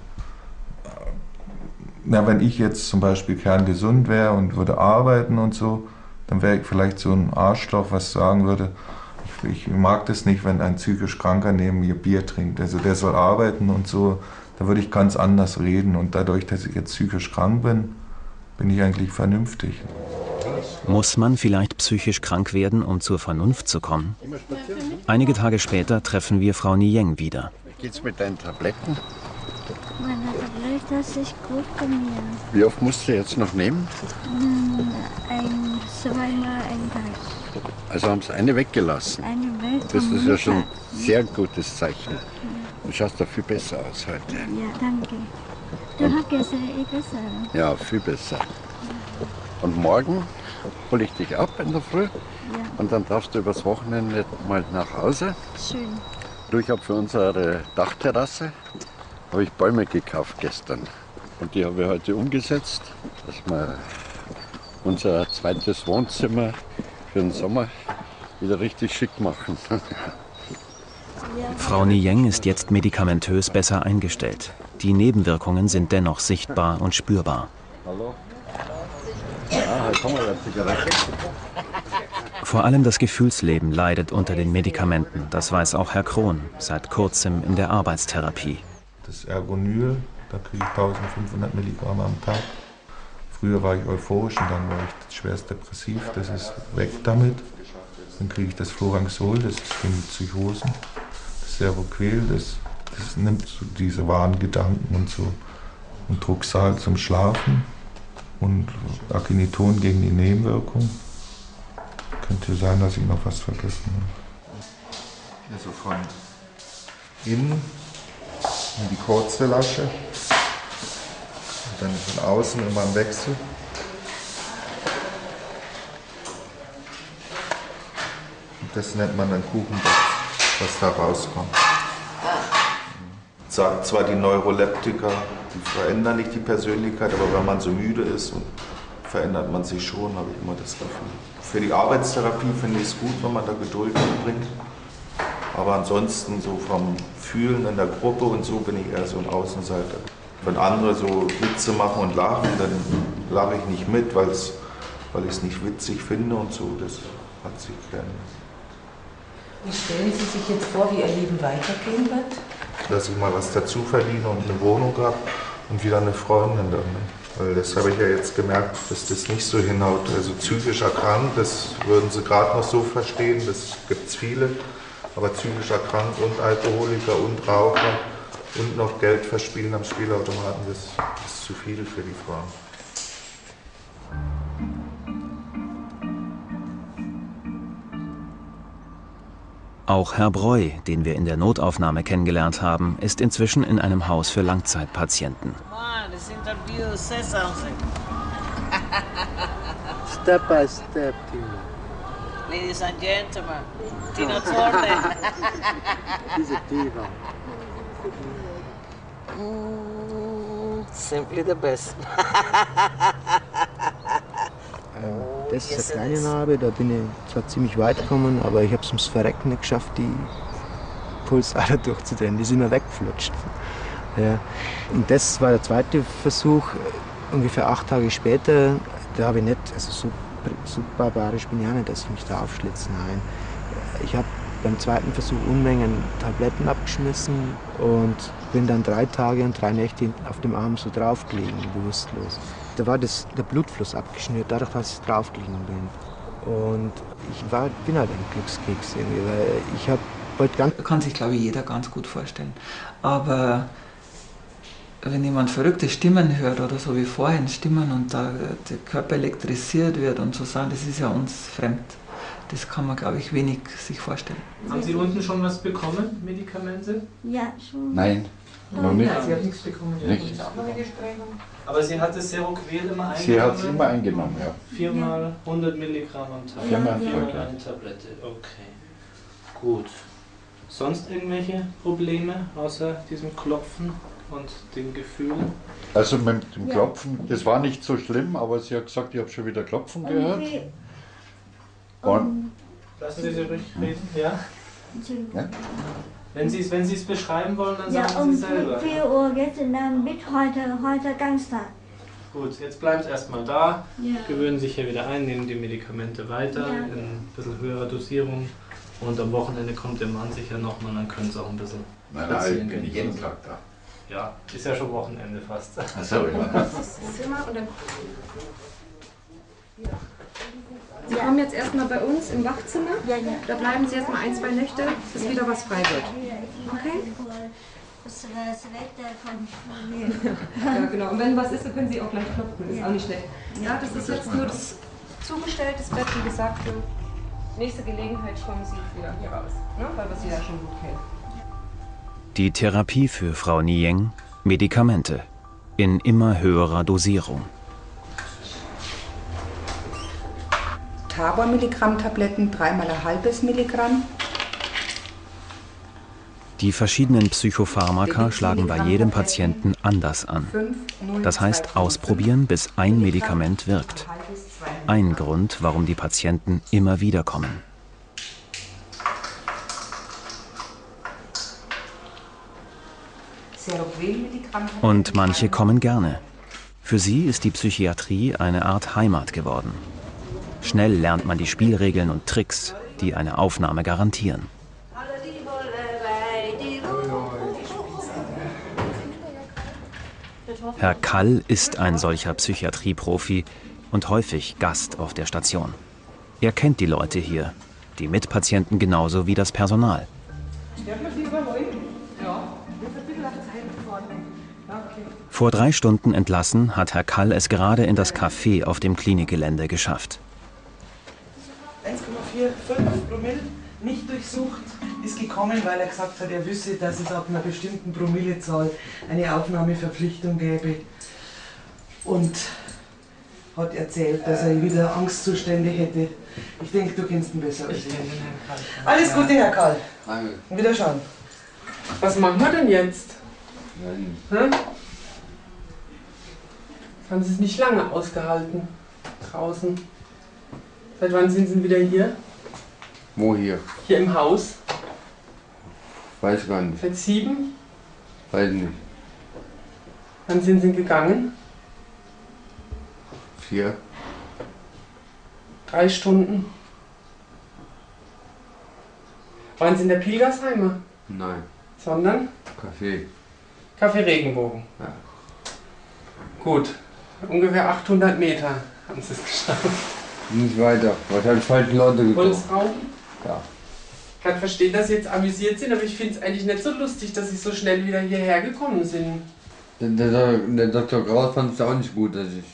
na, wenn ich jetzt zum Beispiel kerngesund wäre und würde arbeiten und so, dann wäre ich vielleicht so ein Arschloch, was sagen würde, ich, ich mag das nicht, wenn ein psychisch Kranker neben mir Bier trinkt. Also der soll arbeiten und so, da würde ich ganz anders reden. Und dadurch, dass ich jetzt psychisch krank bin, bin ich eigentlich vernünftig. Muss man vielleicht psychisch krank werden, um zur Vernunft zu kommen? Einige Tage später treffen wir Frau Niyeng wieder. Wie geht's mit deinen Tabletten? Meine Tablet, das ist gut für mir. Wie oft musst du jetzt noch nehmen? Hm, Ein, zweimal ein Tag. Also haben sie eine weggelassen. Eine Welt Das ist ja schon ein Mittag. sehr gutes Zeichen. Du schaust da viel besser aus heute. Ja, danke. Du hast gestern eh besser. Ja, viel besser. Und morgen hole ich dich ab in der Früh und dann darfst du übers Wochenende mal nach Hause. Schön. Du, ich habe für unsere Dachterrasse habe ich Bäume gekauft gestern. Und die haben wir heute umgesetzt, dass wir unser zweites Wohnzimmer für den Sommer wieder richtig schick machen. Frau Nieng ist jetzt medikamentös besser eingestellt. Die Nebenwirkungen sind dennoch sichtbar und spürbar. Hallo? Ah, komm mal, Zigarette. Vor allem das Gefühlsleben leidet unter den Medikamenten. Das weiß auch Herr Krohn, seit kurzem in der Arbeitstherapie. Das Ergonyl, da kriege ich 1500 Milligramm am Tag. Früher war ich euphorisch und dann war ich schwerst depressiv. Das ist weg damit. Dann kriege ich das Floranxol, das ist gegen Psychosen. Das Servoquel, das, das nimmt so diese Wahngedanken und so. Und Drucksal zum Schlafen. Und Akiniton gegen die Nebenwirkung. Könnte sein, dass ich noch was vergessen habe. Also von innen in die kurze Lasche. Und dann von außen immer im Wechsel. Und das nennt man dann Kuchenbox, was da rauskommt. Sagt zwar die Neuroleptiker, die verändern nicht die Persönlichkeit, aber wenn man so müde ist, verändert man sich schon, habe ich immer das Gefühl. Für die Arbeitstherapie finde ich es gut, wenn man da Geduld mitbringt. Aber ansonsten so vom Fühlen in der Gruppe und so bin ich eher so ein Außenseiter. Wenn andere so Witze machen und lachen, dann lache ich nicht mit, weil ich es nicht witzig finde und so. Das hat sich geändert. Wie stellen Sie sich jetzt vor, wie Ihr Leben weitergehen wird? Dass ich mal was dazu verdiene und eine Wohnung habe und wieder eine Freundin dann. Ne? Weil das habe ich ja jetzt gemerkt, dass das nicht so hinhaut. Also psychisch erkrankt, das würden Sie gerade noch so verstehen, das gibt es viele. Aber psychisch erkrankt und Alkoholiker und Raucher und noch Geld verspielen am Spielautomaten, das ist zu viel für die Frauen. Auch Herr Breu, den wir in der Notaufnahme kennengelernt haben, ist inzwischen in einem Haus für Langzeitpatienten. Step by step, Tino. Ladies and gentlemen, Tino Torre. Diese Diva. Mm, Simply the best. Ähm, Das ist eine kleine Narbe, da bin ich zwar ziemlich weit gekommen, aber ich habe es ums Verrecken nicht geschafft, die Pulsader durchzudrehen. Die ist immer weggeflutscht. Ja. Und das war der zweite Versuch, ungefähr acht Tage später. Da habe ich nicht, also so, so barbarisch bin ich auch nicht, dass ich mich da aufschlitze. Nein. Ich habe beim zweiten Versuch Unmengen Tabletten abgeschmissen und bin dann drei Tage und drei Nächte auf dem Arm so draufgelegen, bewusstlos. Da war das, der Blutfluss abgeschnürt, dadurch, dass ich draufgelegen bin. Und ich war, bin halt ein Glückskeks irgendwie, weil ich habe ganz... Kann sich, glaube ich, jeder ganz gut vorstellen. Aber wenn jemand verrückte Stimmen hört oder so wie vorhin Stimmen und da der Körper elektrisiert wird und so sagen, das ist ja uns fremd. Das kann man, glaube ich, wenig sich vorstellen. Haben Sie unten schon was bekommen, Medikamente? Ja, schon. Nein, noch nicht. Sie hat nichts bekommen. Nicht. Aber sie hat das Seroquel immer eingenommen? Sie hat es immer eingenommen, ja. Viermal 100 Milligramm am Tag? Viermal, Viermal ja. eine Tablette, okay. Gut. Sonst irgendwelche Probleme außer diesem Klopfen und dem Gefühl? Also mit dem Ja. Klopfen, das war nicht so schlimm, aber sie hat gesagt, ich habe schon wieder Klopfen gehört. Okay. Und Lassen Sie sie ruhig reden, ja? Ja? Wenn Sie es wenn Sie's beschreiben wollen, dann Ja, sagen um Sie selber. 4 Uhr gestern Abend bis heute, heute Ganztag. Gut, jetzt bleibt erstmal da. Ja. Gewöhnen sich hier wieder ein, nehmen die Medikamente weiter Ja. in ein bisschen höherer Dosierung. Und am Wochenende kommt der Mann sicher nochmal, dann können Sie auch ein bisschen Nein, nein, ich bin jeden Tag da. Ja, ist ja schon Wochenende fast. Ach so, ja. Das Zimmer und dann. Sie kommen jetzt erstmal bei uns im Wachzimmer. Da bleiben Sie jetzt mal ein, zwei Nächte, bis wieder was frei wird. Okay? Das, das Wetter kommt von mir. ja, genau. Und wenn was ist, dann können Sie auch gleich klopfen. Das ist auch nicht schlecht. Ja, das ist jetzt nur das zugestellte Bett, wie gesagt. für Nächste Gelegenheit kommen Sie wieder hier raus, ne? weil wir Sie ja schon gut kennen. Die Therapie für Frau Nieng, Medikamente in immer höherer Dosierung. Tabor-Milligramm-Tabletten, dreimal ein halbes Milligramm. Die verschiedenen Psychopharmaka schlagen bei jedem Patienten anders an. Das heißt, ausprobieren, bis ein Medikament wirkt. Ein Grund, warum die Patienten immer wieder kommen. Und manche kommen gerne. Für sie ist die Psychiatrie eine Art Heimat geworden. Schnell lernt man die Spielregeln und Tricks, die eine Aufnahme garantieren. Herr Kall ist ein solcher Psychiatrieprofi und häufig Gast auf der Station. Er kennt die Leute hier, die Mitpatienten genauso wie das Personal. Vor drei Stunden entlassen hat Herr Kall es gerade in das Café auf dem Klinikgelände geschafft. 1,45 Promille, nicht durchsucht, ist gekommen, weil er gesagt hat, er wüsste, dass es ab einer bestimmten Promillezahl eine Aufnahmeverpflichtung gäbe. Und hat erzählt, dass er wieder Angstzustände hätte. Ich denke, du kennst ihn besser als ich. Alles Gute, Herr Karl. Danke. Wiederschauen. Was machen wir denn jetzt? Hm? Haben Sie es nicht lange ausgehalten draußen? Seit wann sind Sie wieder hier? Wo hier? Hier im Haus? Weiß gar nicht. Seit sieben? Weiß nicht. Wann sind Sie gegangen? Vier. Drei Stunden. Waren Sie in der Pilgersheimer? Nein. Sondern? Kaffee. Café Regenbogen. Ja. Gut. Ungefähr 800 Meter haben Sie es geschafft. Nicht weiter. Wahrscheinlich falschen Leute gekommen. Holzraum? Ja. Ich kann verstehen, dass Sie jetzt amüsiert sind, aber ich finde es eigentlich nicht so lustig, dass Sie so schnell wieder hierher gekommen sind. Der, der, der Dr. Kraus fand es auch nicht gut, dass ich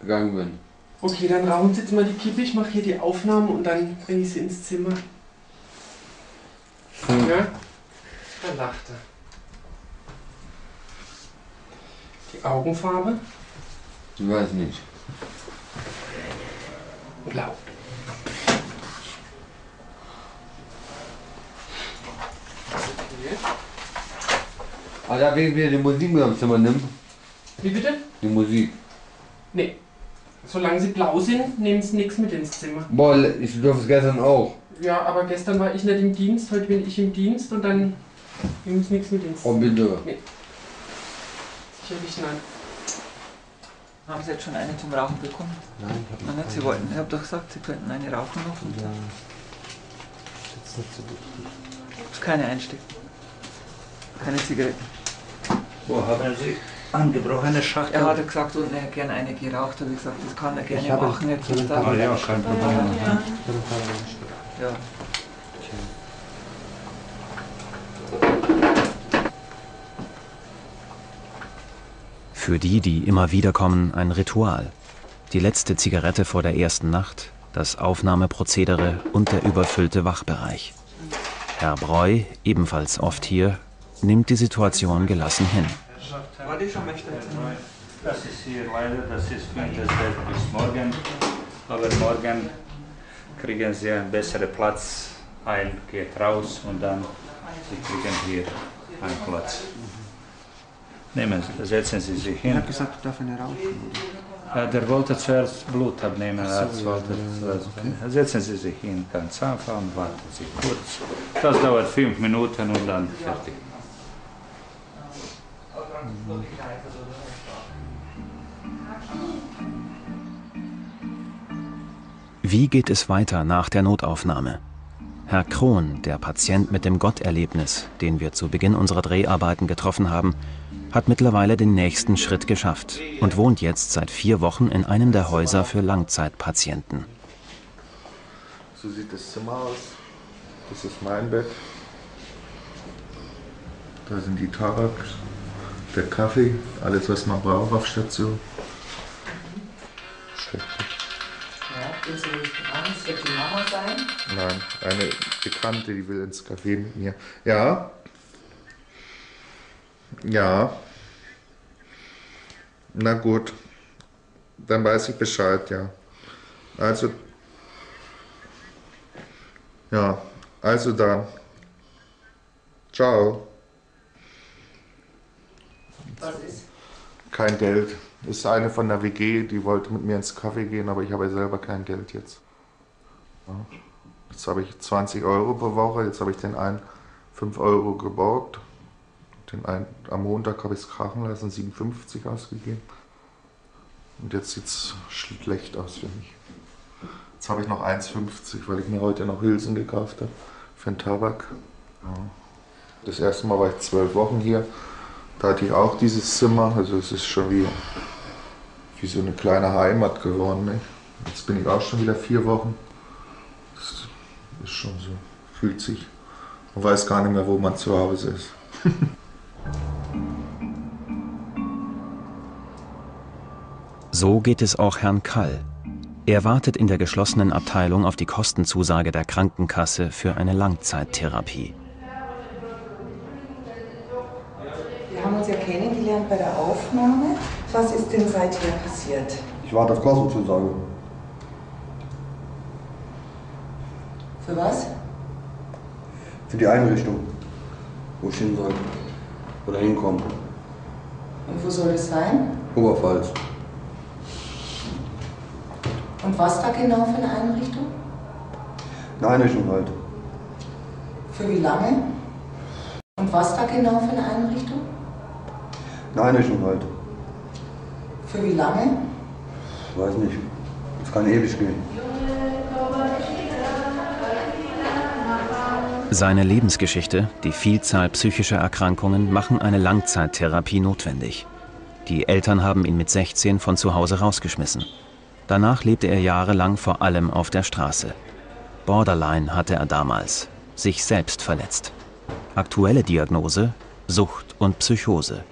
gegangen bin. Okay, dann rauchen Sie jetzt mal die Kippe, ich mache hier die Aufnahmen und dann bringe ich Sie ins Zimmer. Hm. Ja? Da lacht er. Die Augenfarbe? Ich weiß nicht. Blau. Ah, da wegen wir die Musik mit am Zimmer nimmt. Wie bitte? Die Musik. Nee. Solange sie blau sind, nehmen sie nichts mit ins Zimmer. Boah, ich durfte es gestern auch. Ja, aber gestern war ich nicht im Dienst, heute bin ich im Dienst und dann nehmen sie nichts mit ins Oh, Zimmer. bitte. Nee. Sicherlich nein. Haben Sie jetzt schon eine zum Rauchen bekommen? Nein, ich hab Nein, noch nicht. Sie wollten, ich habe doch gesagt, Sie könnten eine rauchen noch. Und Ja. Ist jetzt nicht so ist keine einstecken. Keine Zigaretten. Wo haben Sie angebrochene Schachtel? Er hat gesagt, und er hätte gerne eine geraucht, habe ich gesagt, das kann er gerne Ich habe machen. Ein gesagt, paar- Ah, ja, kein Problem. Ja. Habe. Ja. Für die, die immer wieder kommen, ein Ritual. Die letzte Zigarette vor der ersten Nacht, das Aufnahmeprozedere und der überfüllte Wachbereich. Herr Breu, ebenfalls oft hier, nimmt die Situation gelassen hin. Das ist hier leider, das ist Bett bis morgen. Aber morgen kriegen Sie einen besseren Platz. Ein geht raus und dann Sie kriegen hier einen Platz. Nehmen Sie, setzen Sie sich Ich hin. habe gesagt, ich darf eine rauchen. Oder? Der wollte zuerst Blut abnehmen. So, Arzt ja, wollte ja, okay. Setzen Sie sich hin, ganz einfach und warten Sie kurz. Das dauert fünf Minuten und dann fertig. Wie geht es weiter nach der Notaufnahme? Herr Krohn, der Patient mit dem Gotterlebnis, den wir zu Beginn unserer Dreharbeiten getroffen haben, hat mittlerweile den nächsten Schritt geschafft und wohnt jetzt seit vier Wochen in einem der Häuser für Langzeitpatienten. So sieht das Zimmer aus. Das ist mein Bett. Da sind die Tabak, der Kaffee, alles was man braucht auf Station. Schrecklich. Ja, Sie ruhig ran, es wird die Mama sein. Nein, eine Bekannte, die will ins Café mit mir. Ja? Ja. Na gut. Dann weiß ich Bescheid, ja. Also. Ja, also dann. Ciao. Was ist? Kein Geld. Ist eine von der WG, die wollte mit mir ins Café gehen, aber ich habe selber kein Geld jetzt. Jetzt habe ich 20 Euro pro Woche, jetzt habe ich den einen 5 Euro geborgt. Den einen, am Montag habe ich es krachen lassen, 57 ausgegeben. Und jetzt sieht es schlecht aus für mich. Jetzt habe ich noch 1,50, weil ich mir heute noch Hülsen gekauft habe für den Tabak. Ja. Das erste Mal war ich zwölf Wochen hier. Da hatte ich auch dieses Zimmer. Also es ist schon wie, wie so eine kleine Heimat geworden. Nicht? Jetzt bin ich auch schon wieder vier Wochen. Das ist schon so, fühlt sich. Man weiß gar nicht mehr, wo man zu Hause ist. So geht es auch Herrn Kall. Er wartet in der geschlossenen Abteilung auf die Kostenzusage der Krankenkasse für eine Langzeittherapie. Wir haben uns ja kennengelernt bei der Aufnahme. Was ist denn seither passiert? Ich warte auf Kostenzusage. Für was? Für die Einrichtung, wo ich hin soll. Oder hinkomme. Und wo soll es sein? Oberpfalz. Und was da genau für eine Einrichtung? Eine Einrichtung halt. Für wie lange? Und was da genau für eine Einrichtung? Eine Einrichtung halt. Für wie lange? Weiß nicht. Es kann ewig gehen. Seine Lebensgeschichte, die Vielzahl psychischer Erkrankungen machen eine Langzeittherapie notwendig. Die Eltern haben ihn mit 16 von zu Hause rausgeschmissen. Danach lebte er jahrelang vor allem auf der Straße. Borderline hatte er damals, sich selbst verletzt. Aktuelle Diagnose Sucht und Psychose.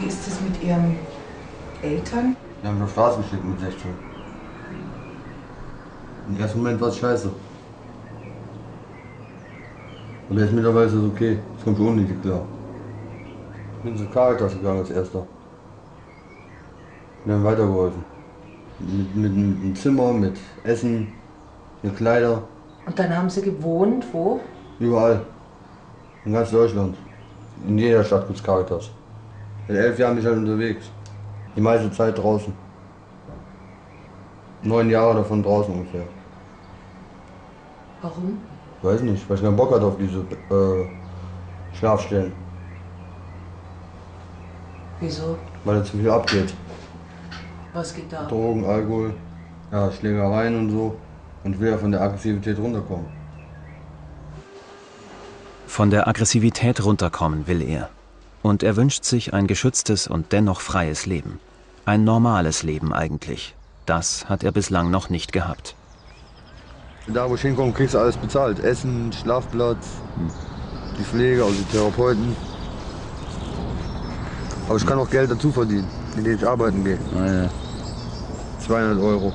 Wie ist es mit Ihren Eltern? Die haben mich auf Straße geschickt mit 16. Im ersten Moment war es scheiße. Und jetzt mittlerweile ist es okay. Es kommt schon nicht klar. Ich bin zur Caritas gegangen als erster. Wir haben weitergeholfen. Mit, mit einem Zimmer, mit Essen, mit Kleider, Und dann haben Sie gewohnt, wo? überall. In ganz Deutschland. In jeder Stadt gibt es Caritas. Seit elf Jahren bin ich halt unterwegs. Die meiste Zeit draußen. Neun Jahre davon draußen ungefähr. Warum? Weiß nicht, weil ich keinen Bock hatte auf diese äh, Schlafstellen. Wieso? Weil da zu viel abgeht. Was geht da? Drogen, Alkohol, ja, Schlägereien und so. Und will ja von der Aggressivität runterkommen. Von der Aggressivität runterkommen will er. Und er wünscht sich ein geschütztes und dennoch freies Leben. Ein normales Leben eigentlich. Das hat er bislang noch nicht gehabt. Da, wo ich hinkomme, kriegst du alles bezahlt. Essen, Schlafplatz, die Pflege, also die Therapeuten. Aber ich kann auch Geld dazu verdienen, indem ich arbeiten gehe. 200 Euro.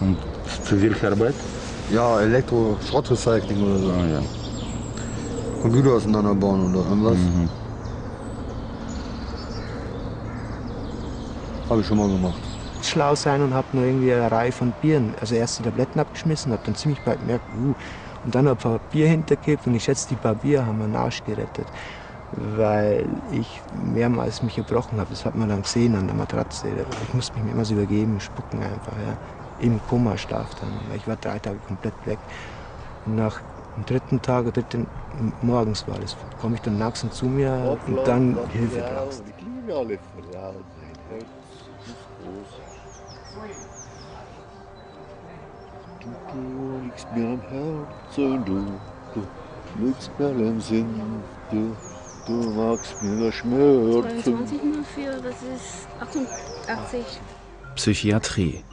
Und für welche Arbeit? Ja, Elektro, Schrottrecycling oder so. ja. Computer auseinanderbauen oder irgendwas. Habe ich schon mal gemacht. Schlau sein und habe nur irgendwie eine Reihe von Bieren, also erst die Tabletten abgeschmissen, habe dann ziemlich bald gemerkt, uh, und dann ein paar Bier hinterkippt und ich schätze, die paar Bier haben meinen Arsch gerettet, weil ich mehrmals mich gebrochen habe. Das hat man dann gesehen an der Matratze. Ich musste mich mehrmals übergeben, spucken einfach, ja. Im Koma-Schlaf dann. Ich war drei Tage komplett weg. Und nach dem dritten Tag, dritten morgens war das, komme ich dann nachts zu mir und dann Hilfe brauchst. Ich liebe alle Frauen. Mein Herz ist groß. Du liegst mir am Herzen, du, du liegst mir am Sinn, du, du magst mir das Schmerzen. 22 nur für, das ist 88. Psychiatrie.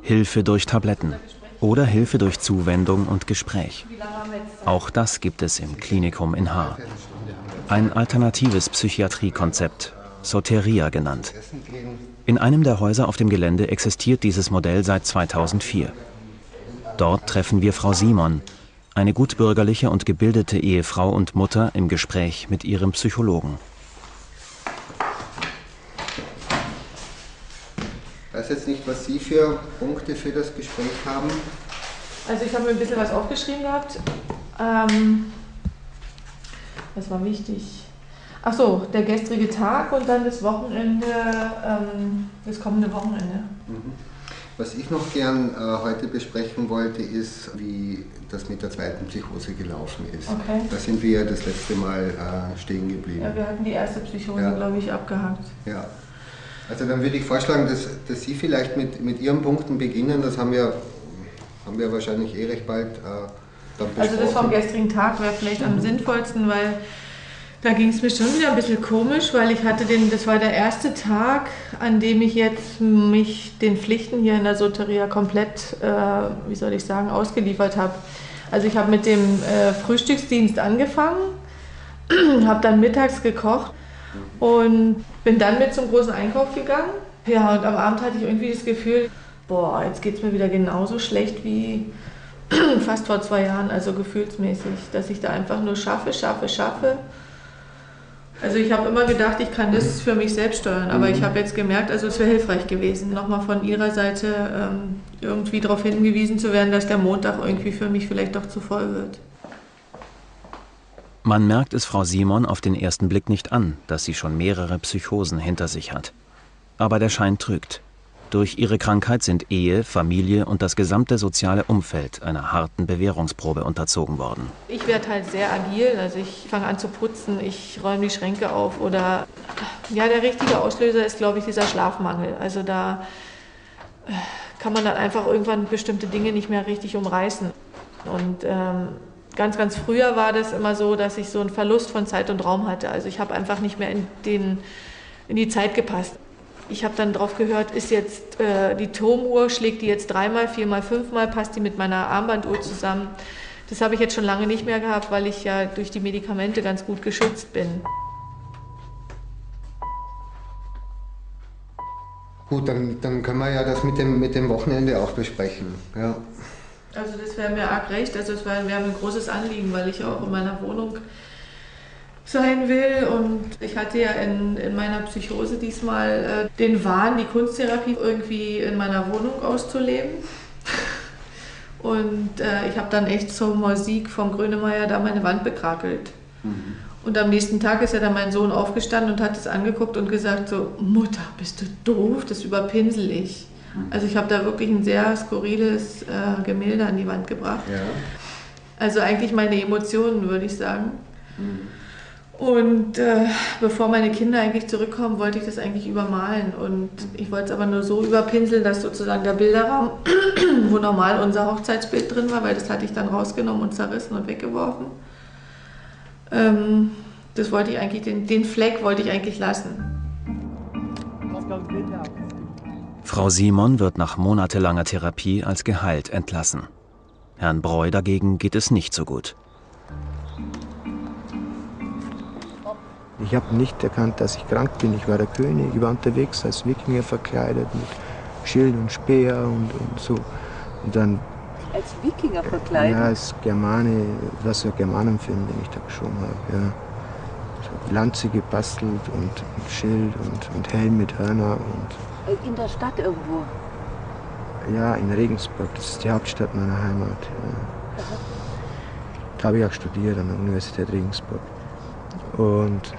Hilfe durch Tabletten. Oder Hilfe durch Zuwendung und Gespräch. Auch das gibt es im Klinikum in Haar. Ein alternatives Psychiatriekonzept, Soteria genannt. In einem der Häuser auf dem Gelände existiert dieses Modell seit 2004. Dort treffen wir Frau Simon, eine gutbürgerliche und gebildete Ehefrau und Mutter im Gespräch mit ihrem Psychologen. Ich weiß jetzt nicht, was Sie für Punkte für das Gespräch haben. Also ich habe mir ein bisschen was aufgeschrieben gehabt. Ähm, das war wichtig. Ach so, der gestrige Tag und dann das Wochenende, ähm, das kommende Wochenende. Mhm. Was ich noch gern äh, heute besprechen wollte, ist, wie das mit der zweiten Psychose gelaufen ist. Okay. Da sind wir ja das letzte Mal äh, stehen geblieben. Ja, wir hatten die erste Psychose, Ja. glaube ich, abgehakt. Ja. Also dann würde ich vorschlagen, dass, dass Sie vielleicht mit, mit Ihren Punkten beginnen. Das haben wir, haben wir wahrscheinlich eh recht bald äh, dann Also das vom besprochen. gestrigen Tag wäre vielleicht am Mhm. sinnvollsten, weil da ging es mir schon wieder ein bisschen komisch, weil ich hatte den, das war der erste Tag, an dem ich jetzt mich den Pflichten hier in der Soteria komplett, äh, wie soll ich sagen, ausgeliefert habe. Also ich habe mit dem äh, Frühstücksdienst angefangen, habe dann mittags gekocht und bin dann mit zum großen Einkauf gegangen. Ja, und am Abend hatte ich irgendwie das Gefühl, boah, jetzt geht es mir wieder genauso schlecht wie fast vor zwei Jahren, also gefühlsmäßig, dass ich da einfach nur schaffe, schaffe, schaffe. Also ich habe immer gedacht, ich kann das für mich selbst steuern, aber ich habe jetzt gemerkt, also es wäre hilfreich gewesen, nochmal von Ihrer Seite ähm, irgendwie darauf hingewiesen zu werden, dass der Montag irgendwie für mich vielleicht doch zu voll wird. Man merkt es Frau Simon auf den ersten Blick nicht an, dass sie schon mehrere Psychosen hinter sich hat. Aber der Schein trügt. Durch ihre Krankheit sind Ehe, Familie und das gesamte soziale Umfeld einer harten Bewährungsprobe unterzogen worden. Ich werde halt sehr agil, also ich fange an zu putzen, ich räume die Schränke auf oder ja, der richtige Auslöser ist, glaube ich, dieser Schlafmangel. Also da äh, kann man dann einfach irgendwann bestimmte Dinge nicht mehr richtig umreißen. Und ähm, ganz, ganz früher war das immer so, dass ich so einen Verlust von Zeit und Raum hatte. Also ich habe einfach nicht mehr in, den, in die Zeit gepasst. Ich habe dann drauf gehört, ist jetzt äh, die Turmuhr, schlägt die jetzt dreimal, viermal, fünfmal, passt die mit meiner Armbanduhr zusammen. Das habe ich jetzt schon lange nicht mehr gehabt, weil ich ja durch die Medikamente ganz gut geschützt bin. Gut, dann, dann können wir ja das mit dem, mit dem Wochenende auch besprechen. Ja. Also das wäre mir arg recht. Also es wäre wäre mir ein großes Anliegen, weil ich ja auch in meiner Wohnung sein will. Und ich hatte ja in, in meiner Psychose diesmal äh, den Wahn, die Kunsttherapie irgendwie in meiner Wohnung auszuleben. Und äh, ich habe dann echt zur Musik vom Grönemeyer da meine Wand bekrakelt. Und am nächsten Tag ist ja dann mein Sohn aufgestanden und hat es angeguckt und gesagt so, Mutter, bist du doof, das überpinsel ich. Also ich habe da wirklich ein sehr skurriles äh, Gemälde an die Wand gebracht. Also eigentlich meine Emotionen, würde ich sagen. Und äh, bevor meine Kinder eigentlich zurückkommen, wollte ich das eigentlich übermalen. Und ich wollte es aber nur so überpinseln, dass sozusagen der Bilderraum, wo normal unser Hochzeitsbild drin war, weil das hatte ich dann rausgenommen und zerrissen und weggeworfen. Ähm, das wollte ich eigentlich, den, den Fleck wollte ich eigentlich lassen. Frau Simon wird nach monatelanger Therapie als geheilt entlassen. Herrn Breu dagegen geht es nicht so gut. Ich habe nicht erkannt, dass ich krank bin. Ich war der König, ich war unterwegs als Wikinger verkleidet mit Schild und Speer und, und so. Und dann, Als Wikinger verkleidet? ja, als Germane, was so Germanenfilm, den ich da geschoben habe. Ja. Lanze gebastelt und, und Schild und, und Helm mit Hörner und In der Stadt irgendwo. ja, in Regensburg, das ist die Hauptstadt meiner Heimat. Ja. Da habe ich auch studiert an der Universität Regensburg. Und